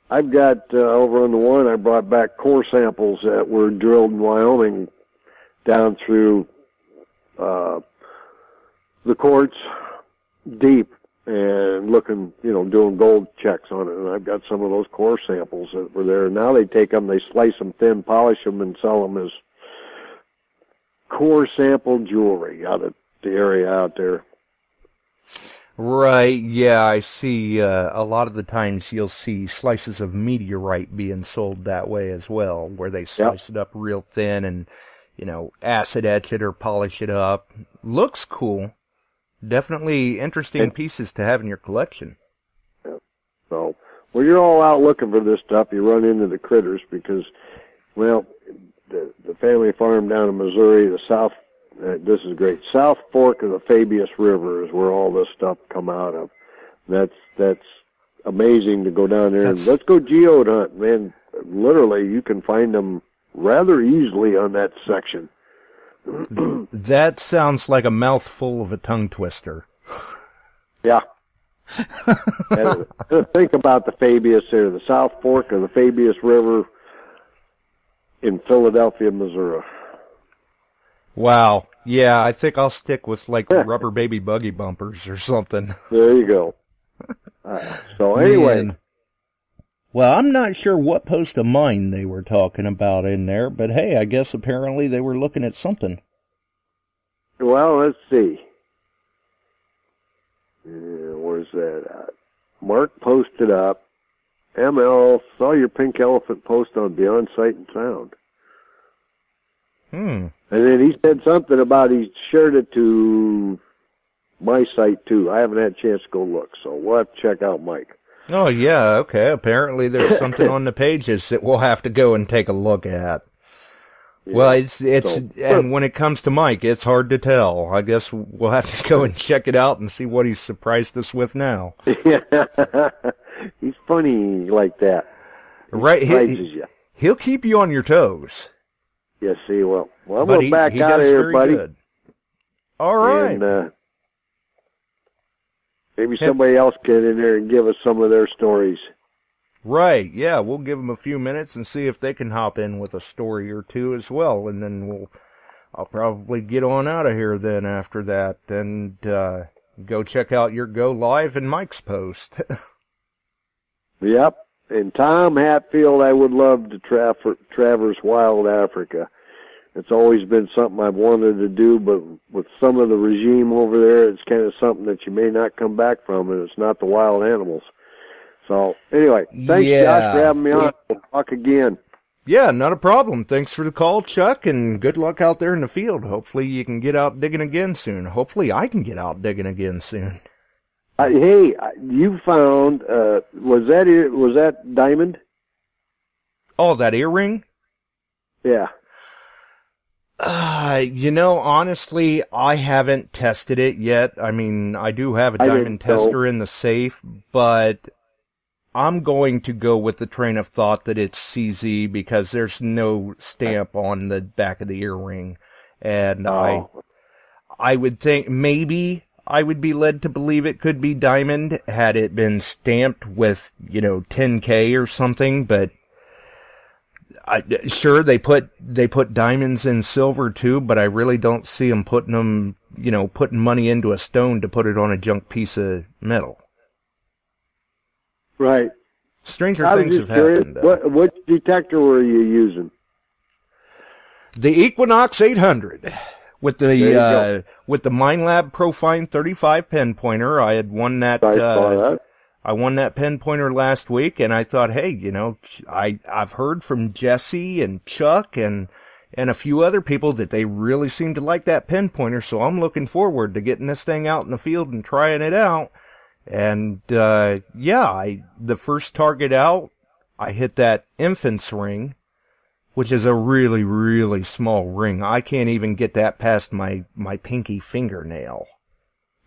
I've got uh, over on the one. I brought back core samples that were drilled in Wyoming, down through uh, the quartz, deep, and looking, you know, doing gold checks on it. And I've got some of those core samples that were there. Now they take them, they slice them thin, polish them, and sell them as core sample jewelry out of the area out there. Right, yeah, I see uh, a lot of the times you'll see slices of meteorite being sold that way as well, where they slice it up real thin and, you know, acid etch it or polish it up. Looks cool. Definitely interesting pieces to have in your collection. So when you're all out looking for this stuff, you run into the critters because, well, the the family farm down in Missouri, the south. Uh, this is great. South Fork of the Fabius River is where all this stuff come out of. That's that's amazing to go down there That's- and let's go geode hunt, man. Literally, you can find them rather easily on that section. [clears throat] That sounds like a mouthful of a tongue twister. Yeah. And [laughs] think about the Fabius there, the South Fork of the Fabius River in Philadelphia, Missouri. Wow. Yeah, I think I'll stick with like [laughs] rubber baby buggy bumpers or something. There you go. [laughs] Uh, so anyway, Man. Well, I'm not sure what post of mine they were talking about in there, but hey, I guess apparently they were looking at something. well, let's see. Uh, where's that at? Mark posted up. ML saw your pink elephant post on Beyond Sight and Sound. Hmm. And then he said something about he shared it to my site too. I haven't had a chance to go look, so we'll have to check out Mike. Oh yeah, okay. Apparently there's something on the pages that we'll have to go and take a look at. Well, it's it's So- and when it comes to Mike, it's hard to tell. I guess we'll have to go and check it out and see what he's surprised us with now. Yeah, [laughs] he's funny like that. Right, he, he'll keep you on your toes. Yes, he will. Well, I'm but gonna he, back he out of here, buddy. good. All right. And uh, maybe somebody else get in there and give us some of their stories. Right, yeah, we'll give them a few minutes and see if they can hop in with a story or two as well, and then we'll, I'll probably get on out of here then after that and, uh, go check out your Go Live and Mike's post. [laughs] Yep. And Tom Hatfield, I would love to tra- traverse wild Africa. It's always been something I've wanted to do, but with some of the regime over there, it's kind of something that you may not come back from, and it's not the wild animals. So anyway, thanks Yeah. Josh for having me on. We'll talk again. yeah, not a problem. Thanks for the call, Chuck, and good luck out there in the field. Hopefully you can get out digging again soon. Hopefully I can get out digging again soon. Uh, hey, you found uh, was that was that diamond? Oh, that earring? Yeah. Uh, you know, honestly, I haven't tested it yet. I mean, I do have a I diamond tester in the safe, but I'm going to go with the train of thought that it's CZ because there's no stamp on the back of the earring. And I, Oh, I would think maybe I would be led to believe it could be diamond had it been stamped with, you know, 10k or something, but I, sure they put they put diamonds in silver too, but I really don't see them putting them, you know, putting money into a stone to put it on a junk piece of metal. right. Stranger I things have curious, happened. Though. what which detector were you using? The Equinox 800 with the uh, with the Minelab Pro-Find 35 pen pointer. I had won that. I uh, saw that. I won that pen pointer last week, and I thought, hey, you know, I I've heard from Jesse and Chuck and and a few other people that they really seem to like that pen pointer. So I'm looking forward to getting this thing out in the field and trying it out. And uh, yeah, I the first target out, I hit that infant's ring, which is a really really small ring. I can't even get that past my my pinky fingernail.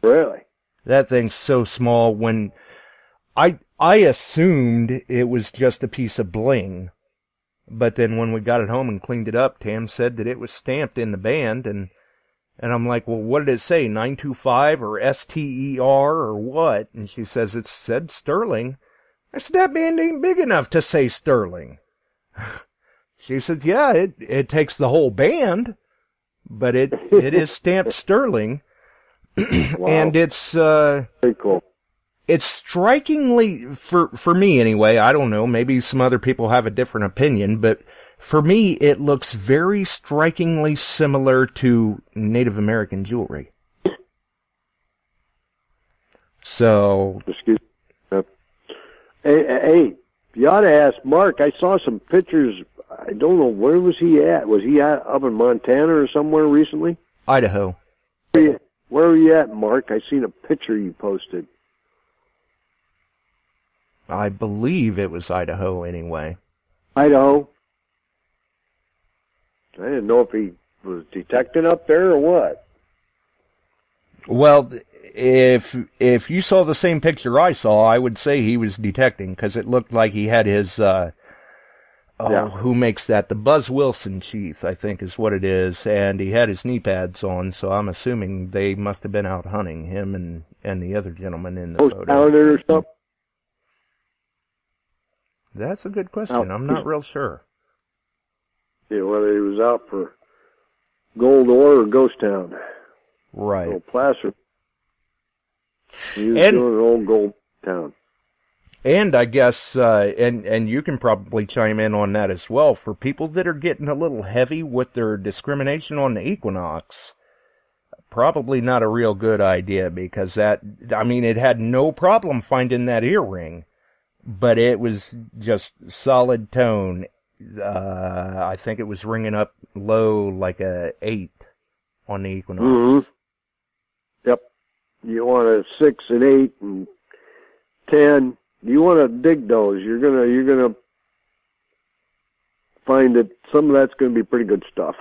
Really? That thing's so small when I I assumed it was just a piece of bling. But then when we got it home and cleaned it up, Tam said that it was stamped in the band and and I'm like, "Well, what did it say? 925 or STER or what?" And she says it said Sterling. I said, "That band ain't big enough to say Sterling." [laughs] she says, "Yeah, it it takes the whole band, but it it is stamped Sterling." [clears throat] Wow. and it's uh Very cool. It's strikingly for for me anyway i don't know maybe some other people have a different opinion but for me it looks very strikingly similar to native american jewelry so Excuse me. Uh, Hey, hey, you ought to ask Mark. I saw some pictures. I don't know where was he at. Was he at, up in Montana or somewhere recently? idaho Where, you, where were you at, Mark? I seen a picture you posted. I believe it was idaho anyway Idaho. I didn't know if he was detecting up there or what. well if if you saw the same picture i saw i would say he was detecting because it looked like he had his uh Oh, Yeah. who makes that? The Buzz Wilson sheath, I think, is what it is. And he had his knee pads on, so I'm assuming they must have been out hunting him and and the other gentleman in the Post photo. calendar or something. That's a good question. I'm not real sure. You know, whether he was out for Gold Ore or Ghost Town. Right. Old Placer. He was And- doing an old Gold Town. And I guess, uh, and and you can probably chime in on that as well. For people that are getting a little heavy with their discrimination on the Equinox, probably not a real good idea because that, I mean, it had no problem finding that earring, but it was just solid tone. Uh, I think it was ringing up low like a eight on the Equinox. Mhm. Yep. You want a six and eight and ten. You want to dig those. You're gonna you're gonna find that some of that's gonna be pretty good stuff.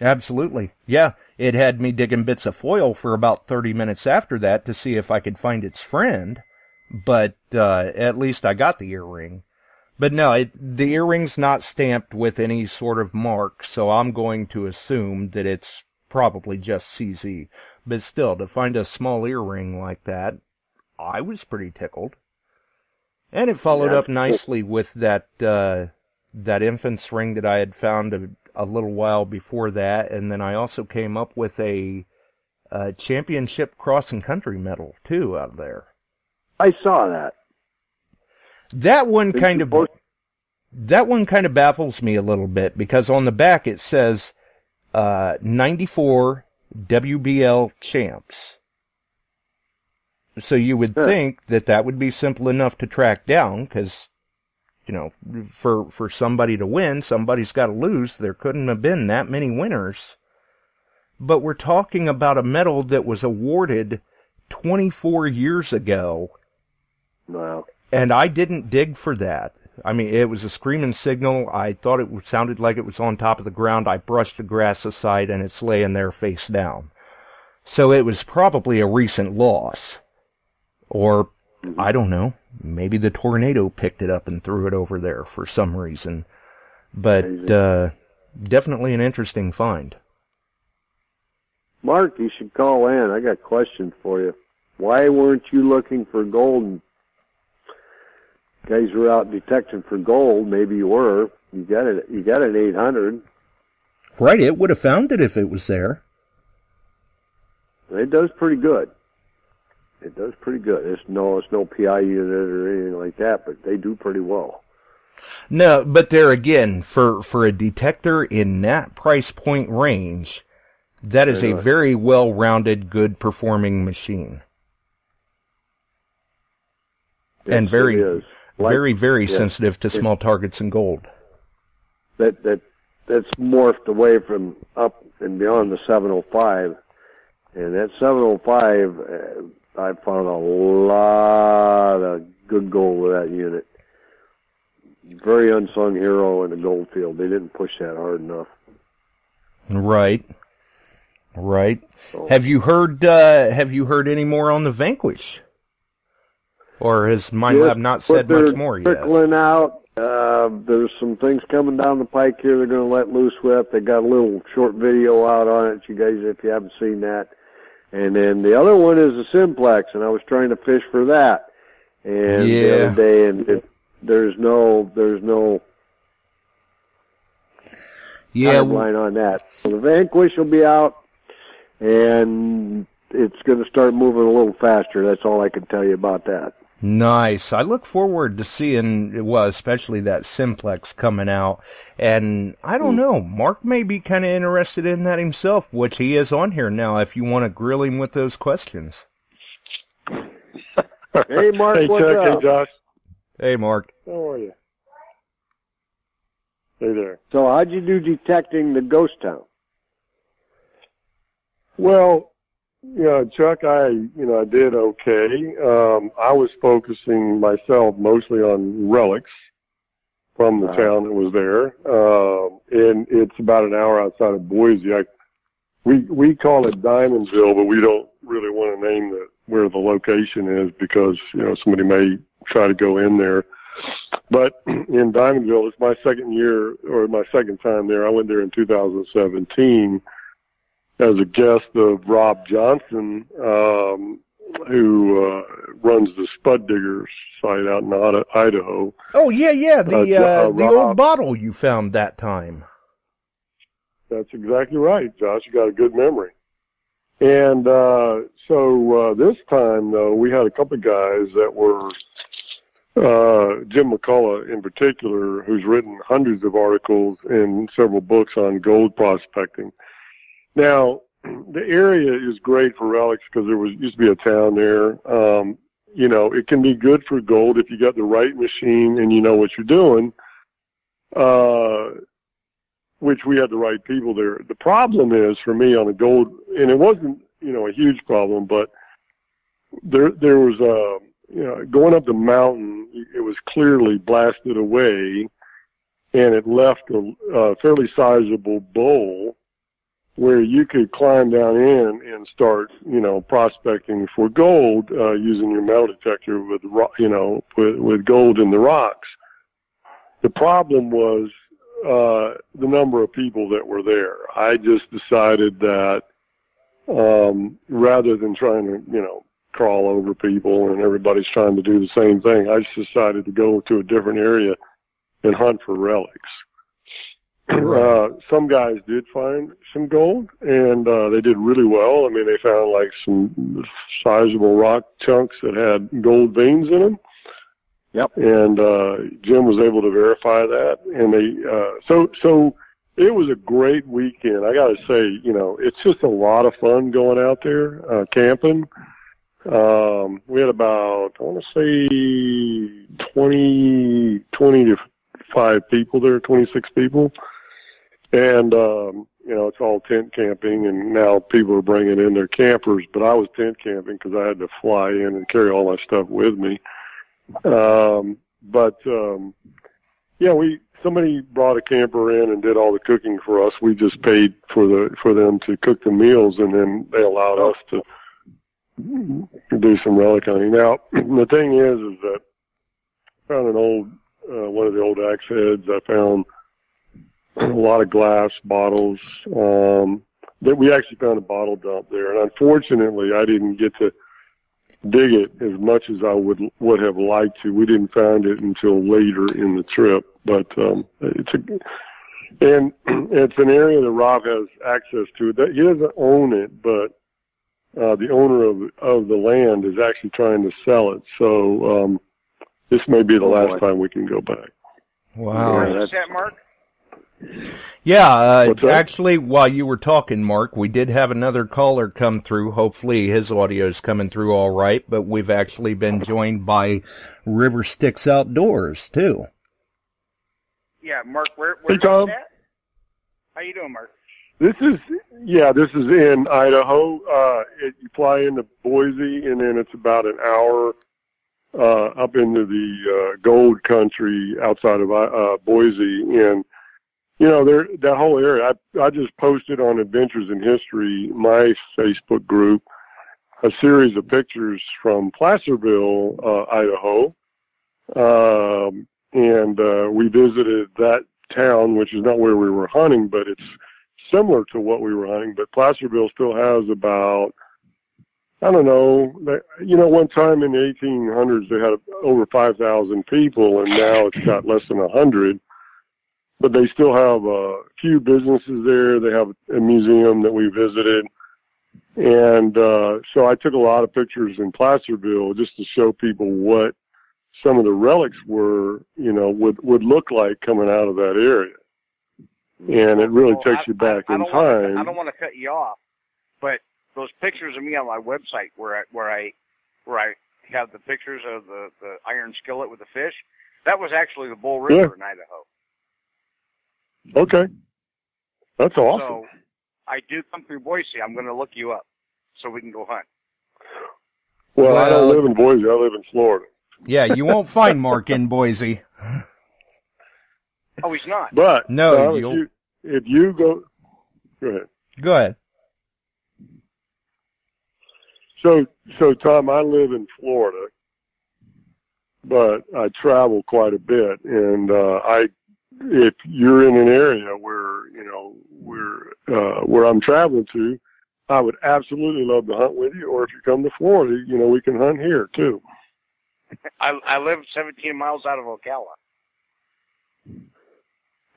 Absolutely. Yeah, it had me digging bits of foil for about 30 minutes after that to see if I could find its friend, but uh, at least I got the earring. But no, it, the earring's not stamped with any sort of mark, so I'm going to assume that it's probably just CZ. But still, to find a small earring like that, I was pretty tickled. And it followed Yeah, up nicely with that uh, that infant's ring that I had found a, a little while before that, and then I also came up with a, uh championship cross and country medal too out there. I saw that. That one Did kind you of that one kind of baffles me a little bit because on the back it says uh, 94 WBL champs. So you would think that that would be simple enough to track down because, you know, for, for somebody to win, somebody's got to lose. There couldn't have been that many winners. But we're talking about a medal that was awarded 24 years ago Wow. and I didn't dig for that. I mean, it was a screaming signal. I thought it sounded like it was on top of the ground. I brushed the grass aside and it's laying there face down. So it was probably a recent loss. Or, I don't know, maybe the tornado picked it up and threw it over there for some reason. But, uh, definitely an interesting find. Mark, you should call in. I got questions for you. Why weren't you looking for gold? Guys were out detecting for gold. Maybe you were. You got it. You got an 800. Right. It would have found it if it was there. It does pretty good. It does pretty good. It's no, it's no PI unit or anything like that, but they do pretty well. No, but there again, for for a detector in that price point range, that is a very well-rounded, good performing machine. Yes, and very, it is. Like- very, very yeah. sensitive to It- small targets and gold. that that that's morphed away from up and beyond the 705 and that 705 uh, I found a lot of good gold with that unit very unsung hero in the gold field they didn't push that hard enough Right. Right. So- Have you heard uh have you heard any more on the Vanquish? Or has Yes, Lab not said much more yet? trickling out. Uh, there's some things coming down the pike here they're going to let loose with. They got a little short video out on it you guys if you haven't seen that. And then the other one is the simplex and i was trying to fish for that. And Yeah. the other day and it, there's no there's no Yeah, timeline on that. So the vanquish will be out and it's going to start moving a little faster. That's all i can tell you about that Nice. I look forward to seeing, well, especially that Simplex coming out. And I don't mm. know, Mark may be kind of interested in that himself, which he is on here now if you want to grill him with those questions. [laughs] hey mark hey, what's Chuck. up Hey, Josh. Hey, Mark. How are you? Hey there. so how'd you do detecting the ghost town Well, know, Chuck, I, you know, I did okay. Um, I was focusing myself mostly on relics from the Uh-huh. town that was there. Um, and it's about an hour outside of Boise. I, we, we call it Diamondville, but we don't really want to name the, where the location is because, you know, somebody may try to go in there. But [clears throat] in Diamondville, it's my second year or my second time there. I went there in 2017 as a guest of Rob Johnson, um, who uh, runs the Spud Diggers site out in Idaho. Oh, yeah, yeah, the, Uh, uh, uh, the Rob. old bottle you found that time. That's exactly right, Josh. You got a good memory. And uh, so uh, this time, though, we had a couple of guys that were uh, Jim McCullough in particular, who's written hundreds of articles and several books on gold prospecting. Now, the area is great for relics because there was used to be a town there. Um, you know, it can be good for gold if you got the right machine and you know what you're doing. Uh, which we had the right people there. The problem is for me on the gold, and it wasn't, you know, a huge problem, but there, there was a, you know, going up the mountain, it was clearly blasted away and it left a, a fairly sizable bowl where you could climb down in and start, you know, prospecting for gold, uh, using your metal detector with, you know, with, with gold in the rocks. The problem was, uh, the number of people that were there. I just decided that, um, rather than trying to, you know, crawl over people and everybody's trying to do the same thing, I just decided to go to a different area and hunt for relics. Uh, some guys did find some gold and, uh, they did really well. I mean, they found like some sizable rock chunks that had gold veins in them. Yep. And, uh, Jim was able to verify that. And they, uh, so, so it was a great weekend. I gotta say, you know, it's just a lot of fun going out there, uh, camping. Um, we had about, I want to say 20, 20 to five people there, 26 people. And, um, you know, it's all tent camping and now people are bringing in their campers, but I was tent camping because I had to fly in and carry all my stuff with me. Um, but, um, yeah, we somebody brought a camper in and did all the cooking for us. We just paid for the for them to cook the meals, and then they allowed us to do some relic hunting. Now, [clears throat] the thing is, is that I found an old uh, one of the old axe heads. I found a lot of glass bottles. Um, that we actually found a bottle dump there, and unfortunately, I didn't get to dig it as much as I would would have liked to. We didn't find it until later in the trip, but um, it's a and [clears throat] it's an area that Rob has access to. That he doesn't own it, but uh, the owner of of the land is actually trying to sell it. So um, this may be the Oh, last boy. time we can go back. Wow. Yeah, What's that, Mark? Yeah, uh, actually, while you were talking, Mark, we did have another caller come through. Hopefully, his audio is coming through all right. But we've actually been joined by River Styx Outdoors too. Yeah, Mark. Where? Hey, Where's Tom. that? How you doing, Mark? This is yeah, this is in Idaho. Uh, it, you fly into Boise, and then it's about an hour uh, up into the uh, gold country outside of uh, Boise, and you know there that whole area. I I just posted on Adventures in History, my Facebook group, a series of pictures from Placerville, uh, Idaho, um, and uh, we visited that town, which is not where we were hunting, but it's similar to what we were hunting, but Placerville still has about, I don't know, you know, one time in the 1800s they had over 5,000 people, and now it's got less than 100. But they still have a few businesses there. They have a museum that we visited. And uh, so I took a lot of pictures in Placerville just to show people what some of the relics were, you know, would, would look like coming out of that area and it really Well, takes I- you back I, I in time. I don't want to cut you off, but those pictures of me on my website where I, where I where I have the pictures of the the iron skillet with the fish, that was actually the Bull River in Idaho. Okay, that's awesome. So I do come through Boise. I'm going to look you up so we can go hunt. well, I don't live in Boise. I live in Florida. Yeah, you won't find Mark in Boise. Oh, he's not. But No, Tom, if you'll- you if you go, go ahead. Go ahead. So so Tom, I live in Florida, but I travel quite a bit, and uh, I if you're in an area where you know where uh, where I'm traveling to, I would absolutely love to hunt with you. Or if you come to Florida, you know we can hunt here too. [laughs] I I live 17 miles out of Ocala.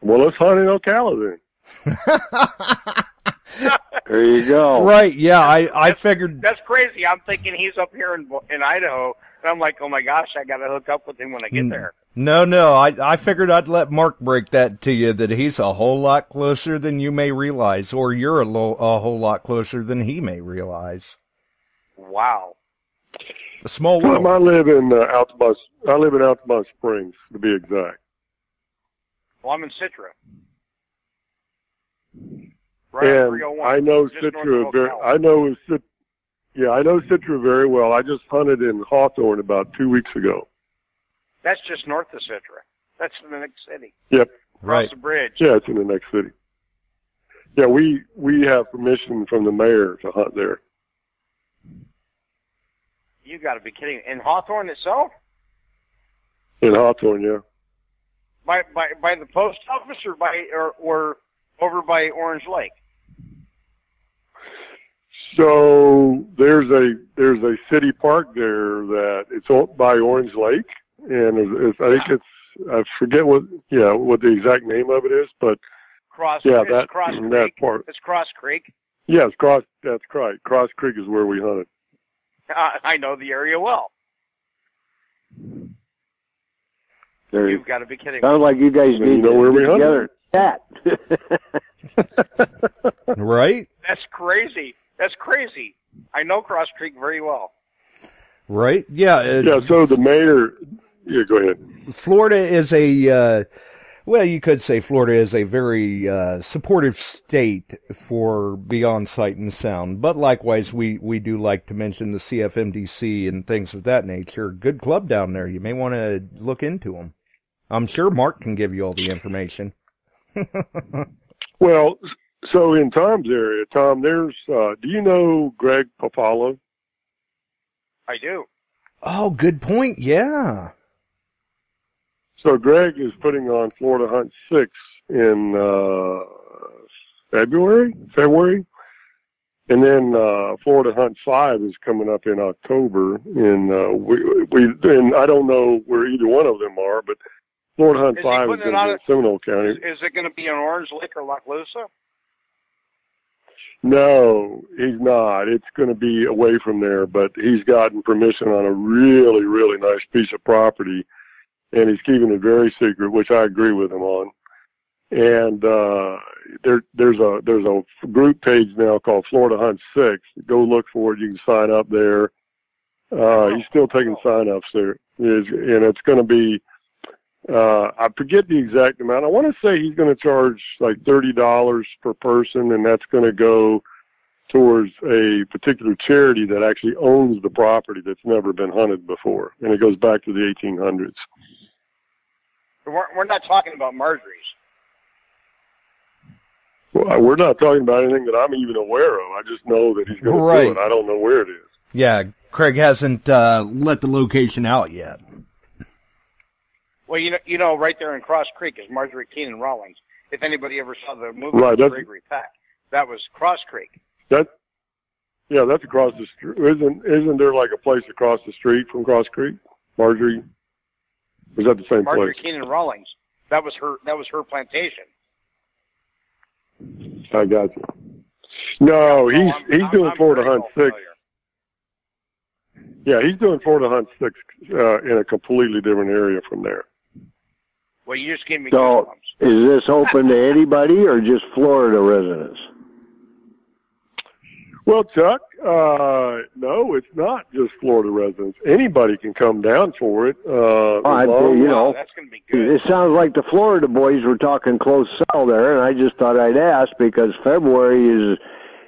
Well, let's hunt in Ocala then. [laughs] There you go. right? Yeah, I I figured. That's crazy. I'm thinking he's up here in in Idaho, and I'm like, oh my gosh, I got to hook up with him when I get Mm. there. No, no, I I figured I'd let Mark break that to you that he's a whole lot closer than you may realize, or you're a, lo- a whole lot closer than he may realize. Wow. A small Tom, I world. live in uh, Altamonte. I live in Altamonte Springs, to be exact. Well, I'm in Citra. Right and I know Citra very. I know Cit- Yeah, I know Citra very well. I just hunted in Hawthorne about two weeks ago. That's just north of Citra. That's in the next city. Yep. Across Right. the bridge. Yeah, it's in the next city. Yeah, we we have permission from the mayor to hunt there. You got to be kidding. In Hawthorne itself? In Hawthorne, yeah. By by by the post office or by or, or over by Orange Lake? So there's a there's a city park there that it's owned by Orange Lake, and it's, it's, I think it's I forget what yeah what the exact name of it is, but Cross yeah it's that Cross that Creek. part. It's Cross Creek. Yes, Cross. That's right. Cross Creek is where we hunted. I, [laughs] I know the area well. There you You've got to be kidding. Sounds like you guys You need know to where we get hunted? together. Chat. [laughs] [laughs] Right? That's crazy. That's crazy. I know Cross Creek very well. Right? Yeah. Yeah. So the mayor. Yeah, go ahead. Florida is a, uh, well, you could say Florida is a very uh, supportive state for Beyond Sight and Sound. But likewise, we, we do like to mention the CFMDC and things of that nature. Good club down there. You may want to look into them. I'm sure Mark can give you all the information. Well, so in Tom's area, Tom, there's, uh, do you know Greg Papalo? I do. oh, good point. Yeah. So Greg is putting on Florida Hunt 6 in, uh, February, February. And then, uh, Florida Hunt 5 is coming up in October. And, uh, we, we, and I don't know where either one of them are, but Florida Hunt Is 5 is going to be in Seminole County. Is, is it going to be in Orange Lake or Loch No, he's not. It's going to be away from there, but he's gotten permission on a really, really nice piece of property, and he's keeping it very secret, which I agree with him on. And uh, there, there's a there's a group page now called Florida Hunt Six. Go look for it. You can sign up there. Uh, he's still taking sign-ups there, and it's going to be. Uh, I forget the exact amount. I want to say he's going to charge like thirty dollars per person, and that's going to go towards a particular charity that actually owns the property that's never been hunted before, and it goes back to the 1800s. We're, we're not talking about Marjorie's. Well, we're not talking about anything that I'm even aware of. I just know that he's going to do it. I don't know where it is. Yeah. Craig hasn't uh, let the location out yet. Well, you know, you know, right there in Cross Creek is Marjorie Kinnan Rawlings. If anybody ever saw the movie Right, with that's- Gregory Peck, that was Cross Creek. That, yeah, that's across the street. Isn't isn't there like a place across the street from Cross Creek, Marjorie? Was that the same Marjorie place? Kinnan Rawlings. That was her. That was her plantation. I got you. No, he's I'm- he's I'm- doing I'm Hunt Six. familiar. Yeah, he's doing Florida Hunt Six uh, in a completely different area from there. Well, you just gave me So- Is this open to anybody or just Florida residents? Well, Chuck, uh, no, it's not just Florida residents. Anybody can come down for it. Uh, I- as long- you Wow, know, that's going to be good. It sounds like the Florida boys were talking close sell there, and I just thought I'd ask because February is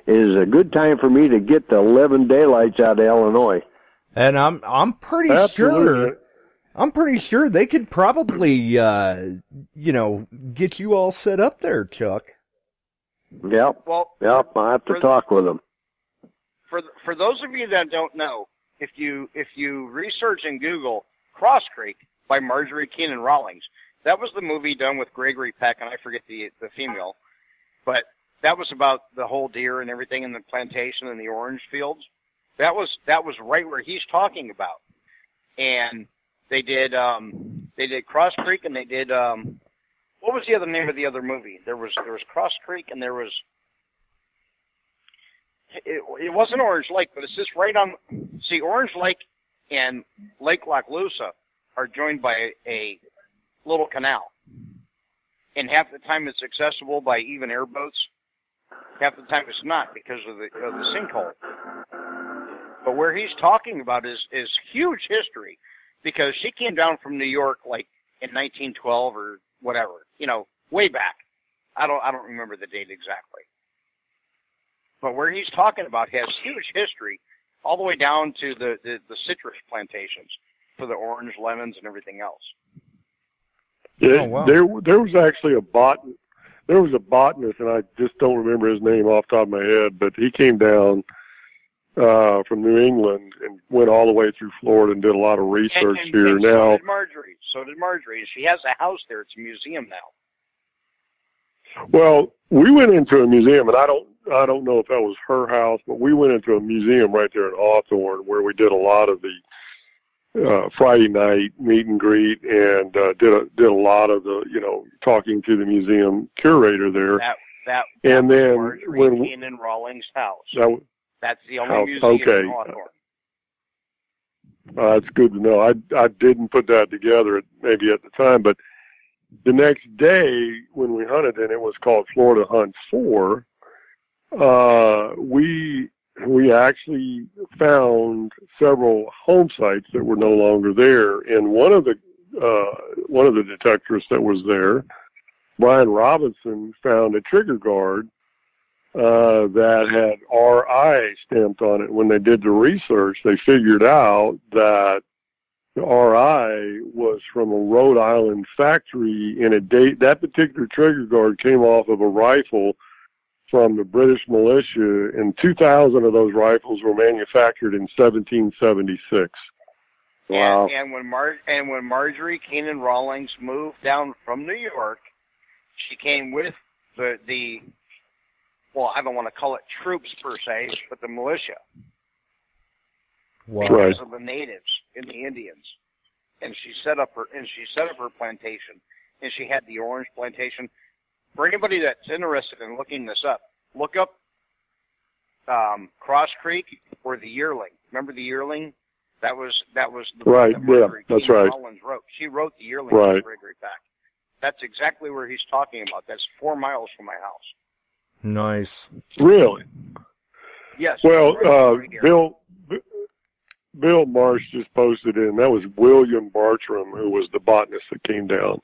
is a good time for me to get the 11 daylights out of Illinois. And I'm I'm pretty Absolutely. sure I'm pretty sure they could probably uh you know get you all set up there, Chuck. Yep, Well, yep. I have to For- talk with them. For for those of you that don't know, if you if you research in Google Cross Creek by Marjorie Kinnan Rawlings, that was the movie done with Gregory Peck, and I forget the the female, but that was about the whole deer and everything in the plantation and the orange fields. That was that was right where he's talking about, and they did um they did Cross Creek and they did um what was the other name of the other movie? There was there was Cross Creek and there was it, it wasn't Orange Lake, but it's just right on. See, Orange Lake and Lake Loch are joined by a, a little canal, and half the time it's accessible by even airboats. Half the time it's not because of the of the sinkhole. But where he's talking about is is huge history, because she came down from New York like in 1912 or whatever, you know, way back. I don't I don't remember the date exactly. But where he's talking about has huge history, all the way down to the, the, the citrus plantations for the orange, lemons, and everything else. Yeah, Oh, wow. there there was actually a bot there was a botanist and I just don't remember his name off the top of my head, but he came down uh from New England and went all the way through Florida and did a lot of research and, here. and so did Marjorie. So did Marjorie. She has a house there. It's a museum now. Well, we went into a museum and I don't I don't know if that was her house, but we went into a museum right there in Hawthorne where we did a lot of the uh Friday night meet and greet and uh did a did a lot of the, you know, talking to the museum curator there. That that, that And was then Marjorie when- Kinnan Rawlings' house. That That's the only House, museum okay. in Hawthorne. Uh, it's good to know. I I didn't put that together maybe at the time, but the next day when we hunted, and it was called Florida Hunt Four. Uh, we we actually found several home sites that were no longer there, and one of the uh, one of the detectors that was there, Brian Robinson, found a trigger guard uh, that had RI stamped on it. When they did the research, they figured out that RI was from a Rhode Island factory in a date. That particular trigger guard came off of a rifle from the British militia, and 2,000 of those rifles were manufactured in 1776. Wow. And, and when Mar- and when Marjorie Kinnan Rawlings moved down from New York, she came with the the well, I don't want to call it troops per se, but the militia Wow. Right. because of the natives and the Indians. And she set up her and she set up her plantation, and she had the orange plantation. For anybody that's interested in looking this up, look up um, Cross Creek or the Yearling. Remember the Yearling? That was that was the book Right, that yeah, Marjorie that's right. Rollins wrote. She wrote the Yearling Right. with Gregory Peck. That's exactly where he's talking about. That's four miles from my house. Nice. Really? Yes. Well, right- uh, right. Bill B- Bill Marsh just posted in. That was William Bartram, who was the botanist that came down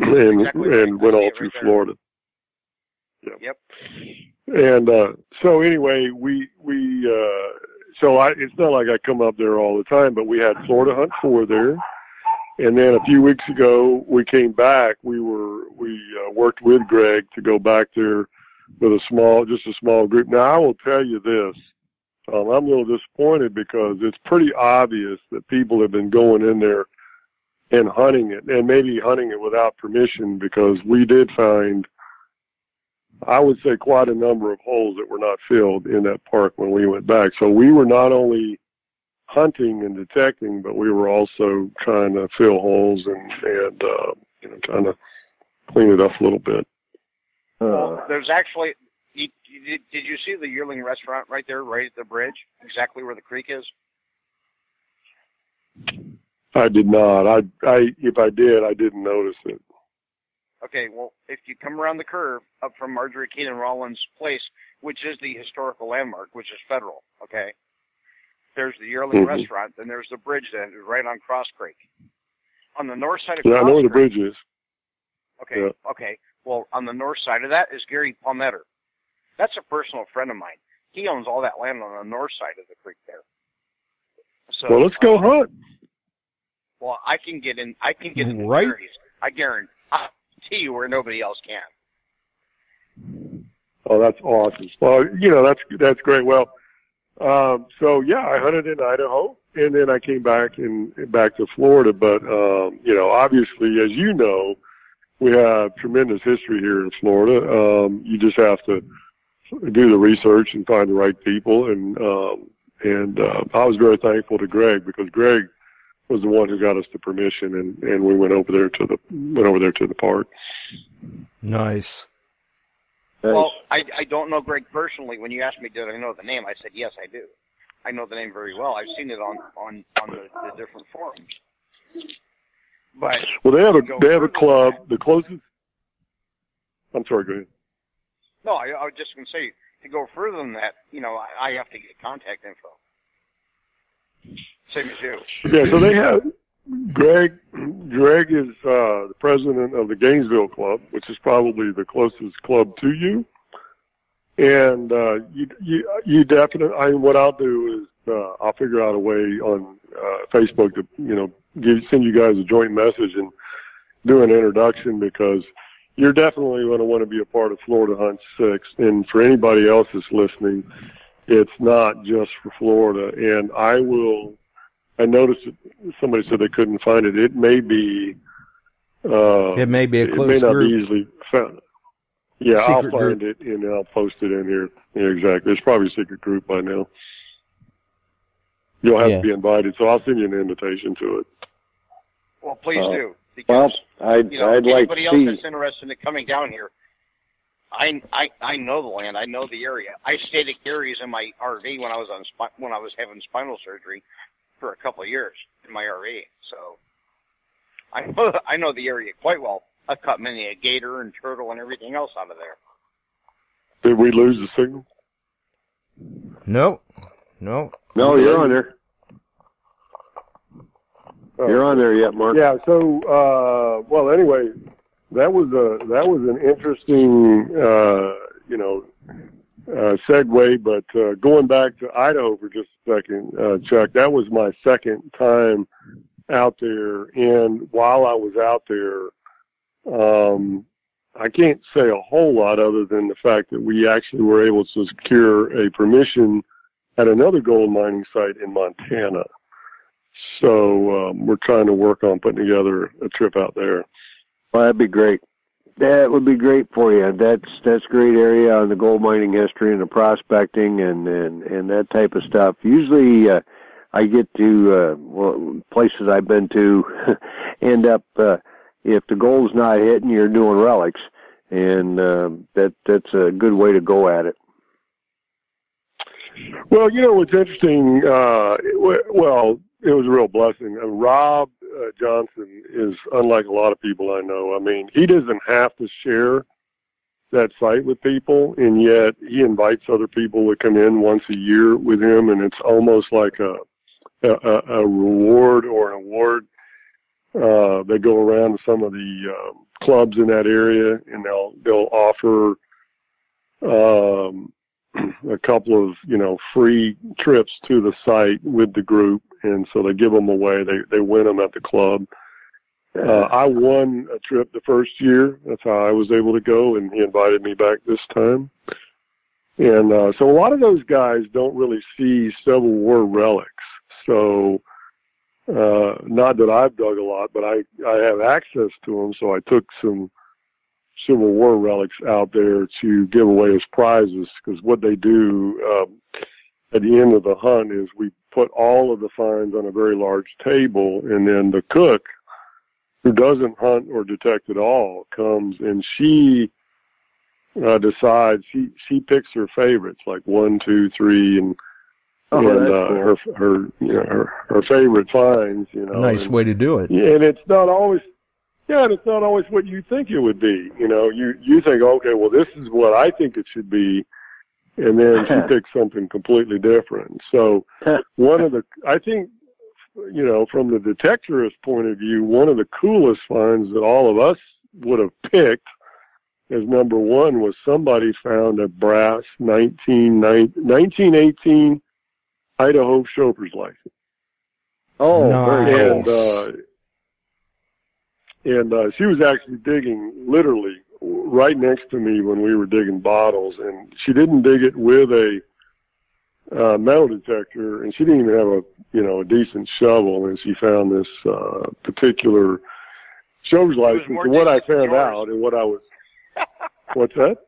and Exactly right. and went all through there. Florida. Yep. And uh, so anyway, we we uh, so I it's not like I come up there all the time, but we had Florida Hunt Four there, and then a few weeks ago we came back. We were we uh, worked with Greg to go back there with a small, just a small group. Now I will tell you this. Um, I'm a little disappointed because it's pretty obvious that people have been going in there and hunting it, and maybe hunting it without permission because we did find I would say quite a number of holes that were not filled in that park when we went back. So we were not only hunting and detecting, but we were also trying to fill holes and and uh, you know kind of clean it up a little bit. Well, there's actually. You, did, did you see the Yearling restaurant right there, right at the bridge, exactly where the creek is? I did not. I I if I did, I didn't notice it. Okay, well, if you come around the curve up from Marjorie Kinnan Rollins' place, which is the historical landmark, which is federal, okay, there's the Yearling Mhm. restaurant, then there's the bridge that is right on Cross Creek. On the north side of Yeah, I know where the bridge is. Okay, Yeah. okay. Well, on the north side of that is Gary Palmetter. That's a personal friend of mine. He owns all that land on the north side of the creek there. So, Well, let's go uh, hunt. Well, I can get in. I can get in the Right. charities. I guarantee you where nobody else can. Oh, that's awesome. Well, you know, that's that's great. Well, um, so yeah, I hunted in Idaho, and then I came back and back to Florida. But um, you know, obviously, as you know, we have tremendous history here in Florida. Um, you just have to do the research and find the right people. And um, and uh, I was very thankful to Greg because Greg was the one who got us the permission, and and we went over there to the went over there to the park. Nice. Well, I I don't know Greg personally. When you asked me, did I know the name? I said yes, I do. I know the name very well. I've seen it on on on the, the different forums. But Well, they have a they have a club. The closest. I'm sorry. Go ahead. No, I, I was just going to say to go further than that. You know, I, I have to get contact info. Same as you. Yeah. So they have Greg. Greg is uh, the president of the Gainesville Club, which is probably the closest club to you. And uh, you you you definitely. I mean, what I'll do is uh, I'll figure out a way on uh, Facebook to you know give send you guys a joint message and do an introduction because you're definitely going to want to be a part of Florida Hunt Six. And for anybody else that's listening, it's not just for Florida. And I will. I noticed that somebody said they couldn't find it. It may be. Uh, It may be a it may close not group. be easily found. Yeah, I'll Secret find it and I'll post it in here. Yeah, exactly. It's probably a secret group by now. You'll have Yeah. to be invited, so I'll send you an invitation to it. Well, please Uh, do Well, I'd you know I'd like anybody else see. that's interested in coming down here. I, I I know the land. I know the area. I stayed at Gary's in my RV when I was on spi- when I was having spinal surgery for a couple of years in my RV. So I know [laughs] I know the area quite well. I've caught many a gator and turtle and everything else out of there. Did we lose the signal? Nope. Nope. No, you're on there. Oh. You're on there yet, Mark. Yeah. So, uh, well, anyway, that was a that was an interesting, uh, you know, uh, segue. But uh, going back to Idaho for just a second, uh, Chuck, that was my second time out there, and while I was out there, um, I can't say a whole lot other than the fact that we actually were able to secure a permission at another gold mining site in Montana. So um, we're trying to work on putting together a trip out there. Well, that'd be great. That would be great for you. That's that's great area on the gold mining history and the prospecting and and and that type of stuff. Usually, uh, I get to uh, well places I've been to [laughs] end up uh, if the gold's not hitting, you're doing relics, and uh, that that's a good way to go at it. Well, you know what's interesting. Uh, well, it was a real blessing. Uh, Rob uh, Johnson is unlike a lot of people I know. I mean, he doesn't have to share that site with people, and yet he invites other people to come in once a year with him, and it's almost like a a, a reward or an award. Uh, they go around to some of the um, clubs in that area, and they'll they'll offer um, [clears throat] a couple of you know free trips to the site with the group, and so they give them away. They they win them at the club. Uh, I won a trip the first year. That's how I was able to go, and he invited me back this time. And uh, so a lot of those guys don't really see Civil War relics. So uh, not that I've dug a lot, but I I have access to them. So I took some Civil War relics out there to give away as prizes because what they do um, at the end of the hunt is we put all of the finds on a very large table, and then the cook, who doesn't hunt or detect at all, comes and she uh, decides she she picks her favorites like one, two, three, and Oh, and uh, cool. her her you know her, her favorite finds. You know, Nice and, way to do it. yeah, and it's not always. Yeah, and it's not always what you think it would be. You know, you you think, okay, well, this is what I think it should be, and then she [laughs] picks something completely different. So [laughs] one of the, I think, you know, from the detectorist point of view, one of the coolest finds that all of us would have picked as number one was somebody found a brass 19, 1918 Idaho chauffeur's license. Oh, Nice. very cool. And uh, and uh, she was actually digging literally right next to me when we were digging bottles, and she didn't dig it with a uh, metal detector, and she didn't even have a you know a decent shovel, and she found this uh, particular was license. And what I found out, and what I was, [laughs] what's that?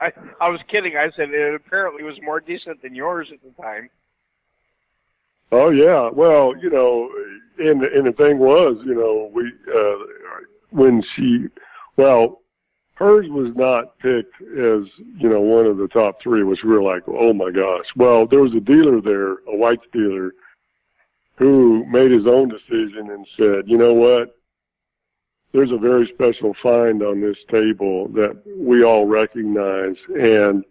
I I was kidding. I said it apparently was more decent than yours at the time. Oh yeah, well, you know, and and the thing was, you know, we uh, when she, well, hers was not picked as you know one of the top three, which we were like, oh my gosh. Well, there was a dealer there, a white dealer, who made his own decision and said, you know what, there's a very special find on this table that we all recognize, and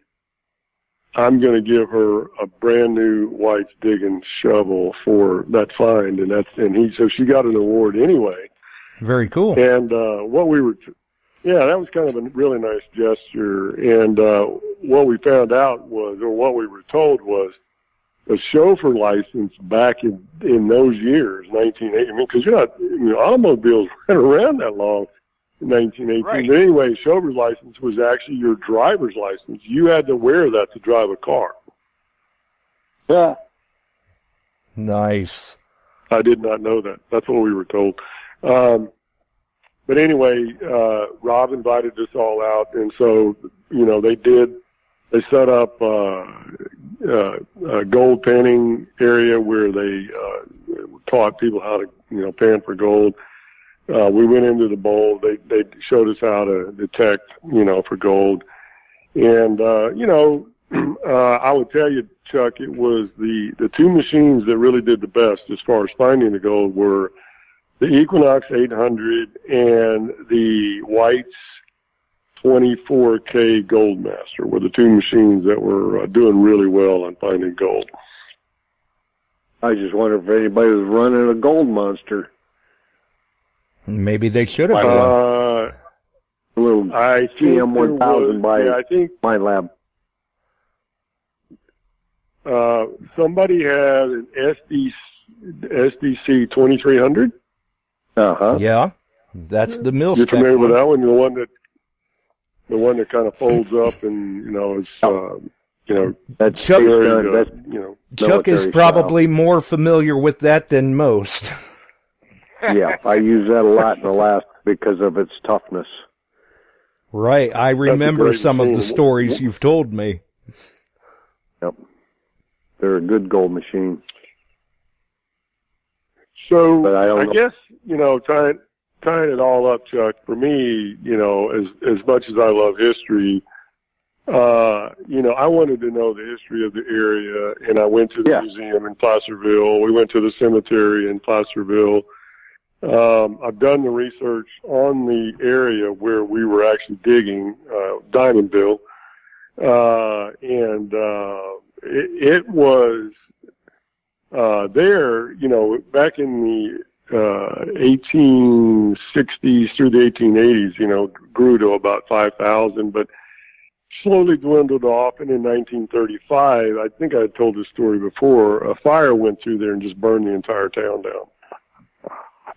I'm going to give her a brand new White's digging shovel for that find, and that's and he so she got an award anyway. Very cool. And uh, what we were, yeah, that was kind of a really nice gesture. And uh, what we found out was, or what we were told was, a chauffeur license back in in those years, 1980. I mean, because you're not, I mean, automobiles [laughs] weren't around that long. In 1918. Right. But anyway, chauffeur's license was actually your driver's license. You had to wear that to drive a car. Yeah. Nice. I did not know that. That's what we were told. Um, but anyway, uh, Rob invited us all out, and so you know they did. They set up uh, uh, a gold panning area where they uh, taught people how to you know pan for gold. Uh, we went into the bowl. They they showed us how to detect you know for gold, and uh, you know [clears throat] uh, I would tell you, Chuck, it was the the two machines that really did the best as far as finding the gold were the Equinox 800 and the White's 24K Goldmaster were the two machines that were uh, doing really well on finding gold. I just wonder if anybody was running a gold monster. Maybe they should have. Uh, A little I think GM 1000 by- yeah, I think Minelab. uh, somebody had an SD SDC 2300. Uh huh. Yeah, that's the mil You're spec familiar with that one? The one that the one that kind of folds up and you know is uh, you know That's Chuck- based very uh, that's you know Chuck is military probably more familiar with that than most. [laughs] yeah. I use that a lot in Alaska because of its toughness. right, I remember great some of the stories you've told me. Yep, they're a good gold machine. So But I don't I know- guess you know tying tying it all up, Chuck. For me, you know, as as much as I love history, uh, you know, I wanted to know the history of the area, and I went to the Yeah. museum in Placerville. We went to the cemetery in Placerville. Um, I've done the research on the area where we were actually digging, uh, Diamondville, uh, and uh, it, it was uh, there, you know, back in the uh, 1860s through the 1880s, you know, grew to about 5,000, but slowly dwindled off. And in 1935, I think I had told this story before, a fire went through there and just burned the entire town down.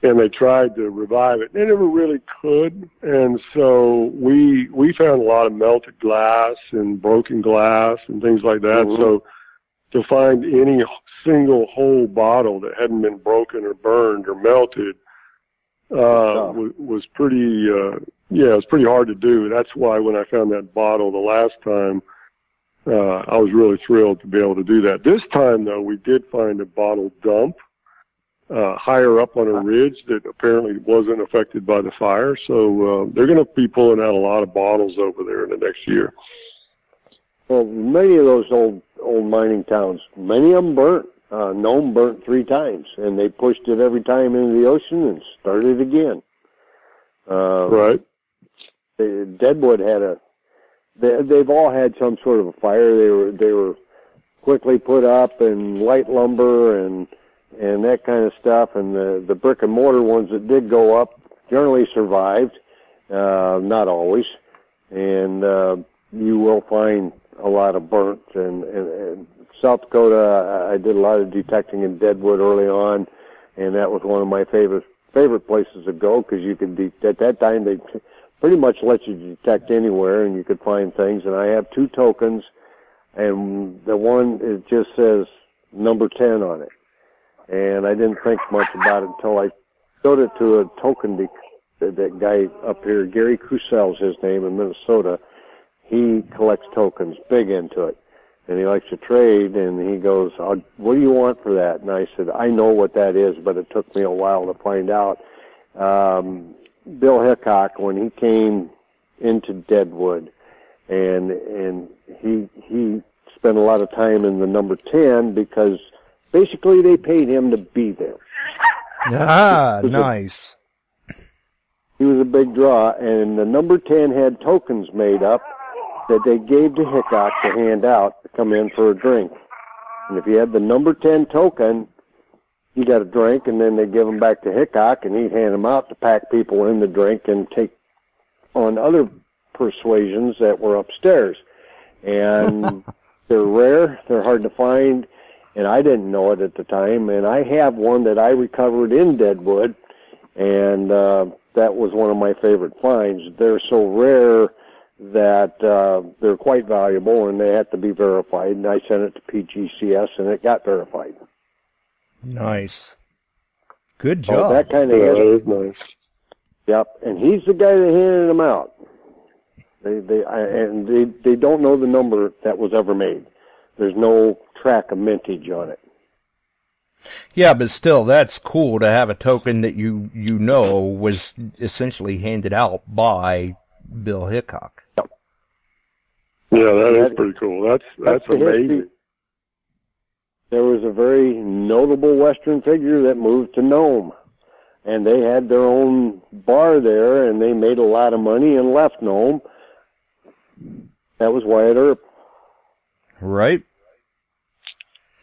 And they tried to revive it. They never really could. And so we we found a lot of melted glass and broken glass and things like that. Mhm. So to find any single whole bottle that hadn't been broken or burned or melted uh, Tough. was, was pretty, uh, yeah, it was pretty hard to do. That's why when I found that bottle the last time, uh, I was really thrilled to be able to do that. This time, though, we did find a bottle dump uh, higher up on a ridge that apparently wasn't affected by the fire. So uh, they're going to be pulling out a lot of bottles over there in the next year. Well, many of those old old mining towns, many of them burnt. Uh, Nome burnt three times, and they pushed it every time into the ocean and started again. Uh, Right. they- Deadwood had a. They, they've all had some sort of a fire. They were they were quickly put up and light lumber and and that kind of stuff. And the the brick and mortar ones that did go up generally survived, uh, not always. And uh, you will find a lot of burnt and, and, and South Dakota. I did a lot of detecting in Deadwood early on, and that was one of my favorite favorite places to go because you could de- at that time they pretty much let you detect anywhere and you could find things. And I have two tokens, and the one it just says number ten on it, and I didn't think much about it until I showed it to a token de- that, guy up here, Gary Cusell's his name in Minnesota. He collects tokens, big into it. And he likes to trade and he goes what do you want for that? And i said i know what that is but it took me a while to find out. Um bill hickok when he came into deadwood and and he he spent a lot of time in the number 10 because basically they paid him to be there. Ah, nice. he was a big draw and the number 10 had tokens made up that they gave to Hickok to hand out to come in for a drink. And if you had the number 10 token, you got a drink and then they give them back to Hickok and he'd hand them out to pack people in the drink and take on other persuasions that were upstairs. And [laughs] they're rare, they're hard to find, and I didn't know it at the time. And I have one that I recovered in Deadwood, and uh, that was one of my favorite finds. They're so rare that uh, they're quite valuable and they have to be verified. And I sent it to PCGS and it got verified. Nice. Good So job. that kind Yeah, of that is nice. Yep, and he's the guy that handed them out. They they I, and they they don't know the number that was ever made. There's no track of mintage on it. Yeah, but still, that's cool to have a token that you you know was essentially handed out by Bill Hickok. Yeah, that is pretty cool. That's that's the history. amazing. There was a very notable Western figure that moved to Nome, and they had their own bar there, and they made a lot of money and left Nome. That was Wyatt Earp. Right?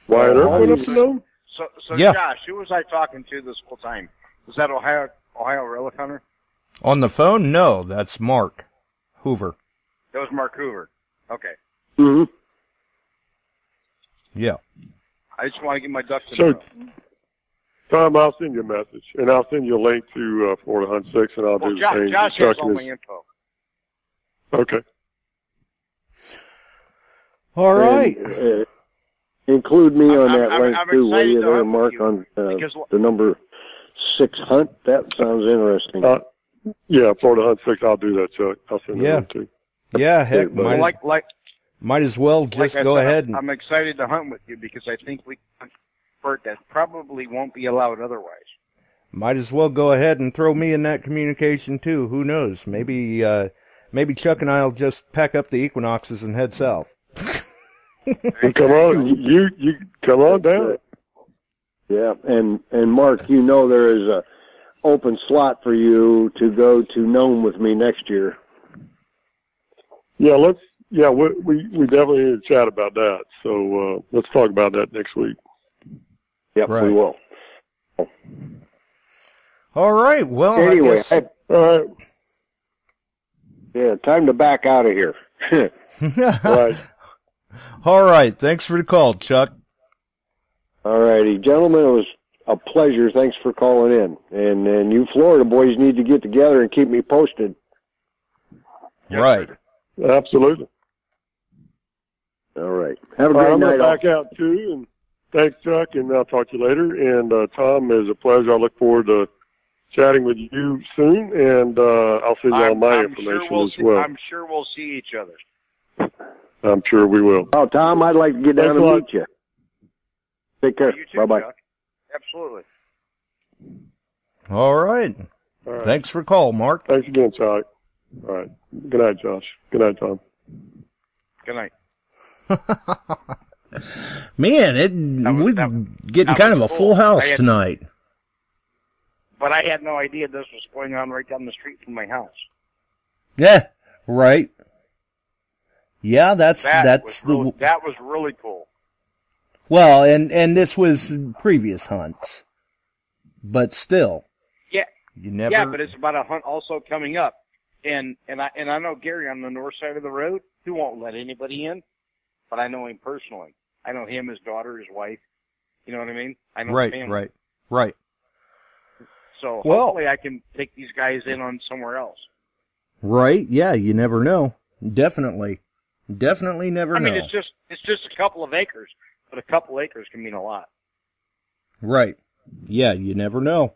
Wyatt uh, Earp went up to know? So, so Yeah. Josh, who was I talking to this whole time? Was that Ohio Ohio Relic Hunter? On the phone? No, that's Mark Hoover. That was Mark Hoover. Okay, Mm-hmm. Yeah. I just want to get my ducks in So- a row. Tom, I'll send you a message, and I'll send you a link to uh, Florida Hunt Six, and I'll Well, do the same. Josh has all and my info. Okay. All right. And, uh, include me I'm- on I'm- that I'm- link I'm too, will you to there, Mark, you, on uh, because- the number six hunt? That sounds interesting. Uh, yeah, Florida Hunt Six. I'll do that, Chuck. I'll send Yeah. that link too. Yeah, heck, Well, might, like like might as well just I go said, ahead I'm, and I'm excited to hunt with you because I think we can Bert that probably won't be allowed otherwise. might as well go ahead and throw me in that communication too. Who knows? Maybe uh maybe Chuck and I'll just pack up the equinoxes and head south. Come on, you you come on down. Yeah, and and Mark, you know there is a open slot for you to go to Nome with me next year. Yeah, let's. Yeah, we we, we definitely need to chat about that. So uh, let's talk about that next week. Yep, Right. we will. All right. Well, I Anyway, guess- I- All right, yeah, time to back out of here. [laughs] right. All right. Thanks for the call, Chuck. All righty, gentlemen, it was a pleasure. Thanks for calling in, and and you Florida boys need to get together and keep me posted. Yes, right. Sir. Absolutely. All right, have a All right, great I'm night. gonna all. back out too, and thanks, Chuck, and I'll talk to you later. And uh, Tom, it was a pleasure. I look forward to chatting with you soon, and uh, I'll send you all I'm, my I'm information sure we'll as see, well. I'm sure we'll see each other. I'm sure we will. Oh, Tom, I'd like to get down Thanks a and meet you. Take care. You too, Bye bye. Chuck. Absolutely. All right. All right. Thanks for the call, Mark. Thanks again, Chuck. All right. Good night, Josh. Good night, Tom. Good night. [laughs] Man, it was- we're that- getting that kind of a cool. full house had- tonight. But I had no idea this was going on right down the street from my house. Yeah, right. Yeah, that's That that's was the really, that was really cool. well, and and this was previous hunts, but still, Yeah. you never. Yeah, but it's about a hunt also coming up, and and I and I know Gary on the north side of the road. He won't let anybody in, but I know him personally. I know him, his daughter, his wife. You know what I mean? I know right, family. right, right. So Well- hopefully I can take these guys in on somewhere else. Right? Yeah, you never know. Definitely, definitely never I mean, it's just it's just a couple of acres, but a couple acres can mean a lot. Right. Yeah, you never know.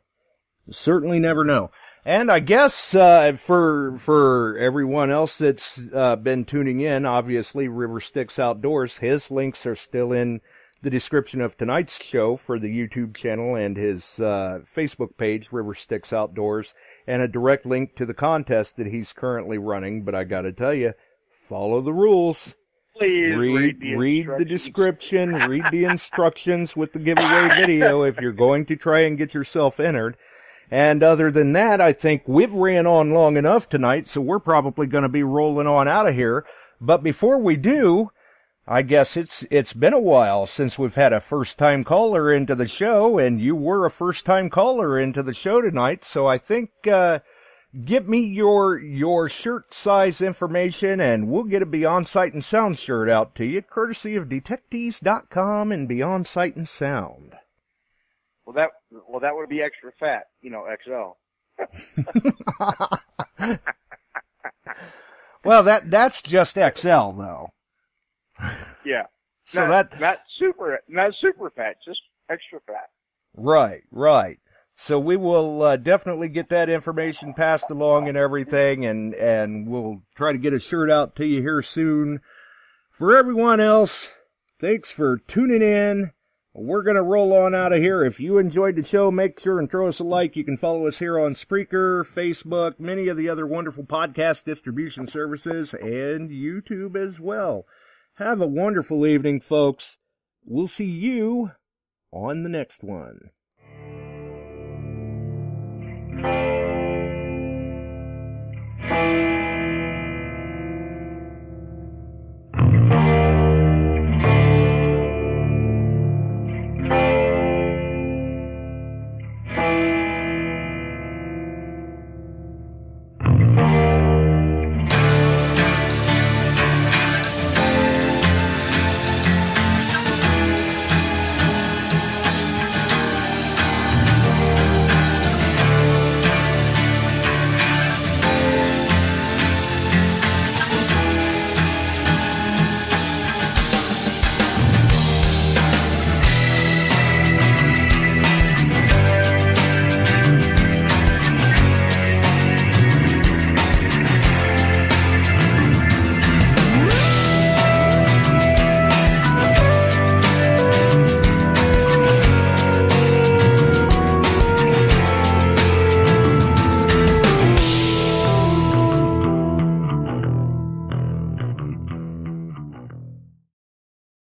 Certainly never know. And I guess uh, for for everyone else that's uh, been tuning in, obviously River Styx Outdoors, his links are still in the description of tonight's show for the YouTube channel and his uh, Facebook page, River Styx Outdoors, and a direct link to the contest that he's currently running. But I got to tell you, follow the rules Please read the read the description, read the [laughs] instructions with the giveaway video if you're going to try and get yourself entered. And other than that, I think we've ran on long enough tonight, so we're probably going to be rolling on out of here. But before we do, I guess it's it's been a while since we've had a first time caller into the show, and you were a first time caller into the show tonight. So I think uh, give me your your shirt size information and we'll get a Beyond Sight and Sound shirt out to you, courtesy of Detectees.com and Beyond Sight and Sound. Well, that well that would be extra fat, you know, XL. [laughs] Well, that that's just XL though. Yeah. [laughs] So not, that not super not super fat, just extra fat. right, right. So we will uh, definitely get that information passed along and everything, and and we'll try to get a shirt out to you here soon. For everyone else, thanks for tuning in. We're going to roll on out of here. If you enjoyed the show, make sure and throw us a like. You can follow us here on Spreaker, Facebook, many of the other wonderful podcast distribution services, and YouTube as well. Have a wonderful evening, folks. We'll see you on the next one.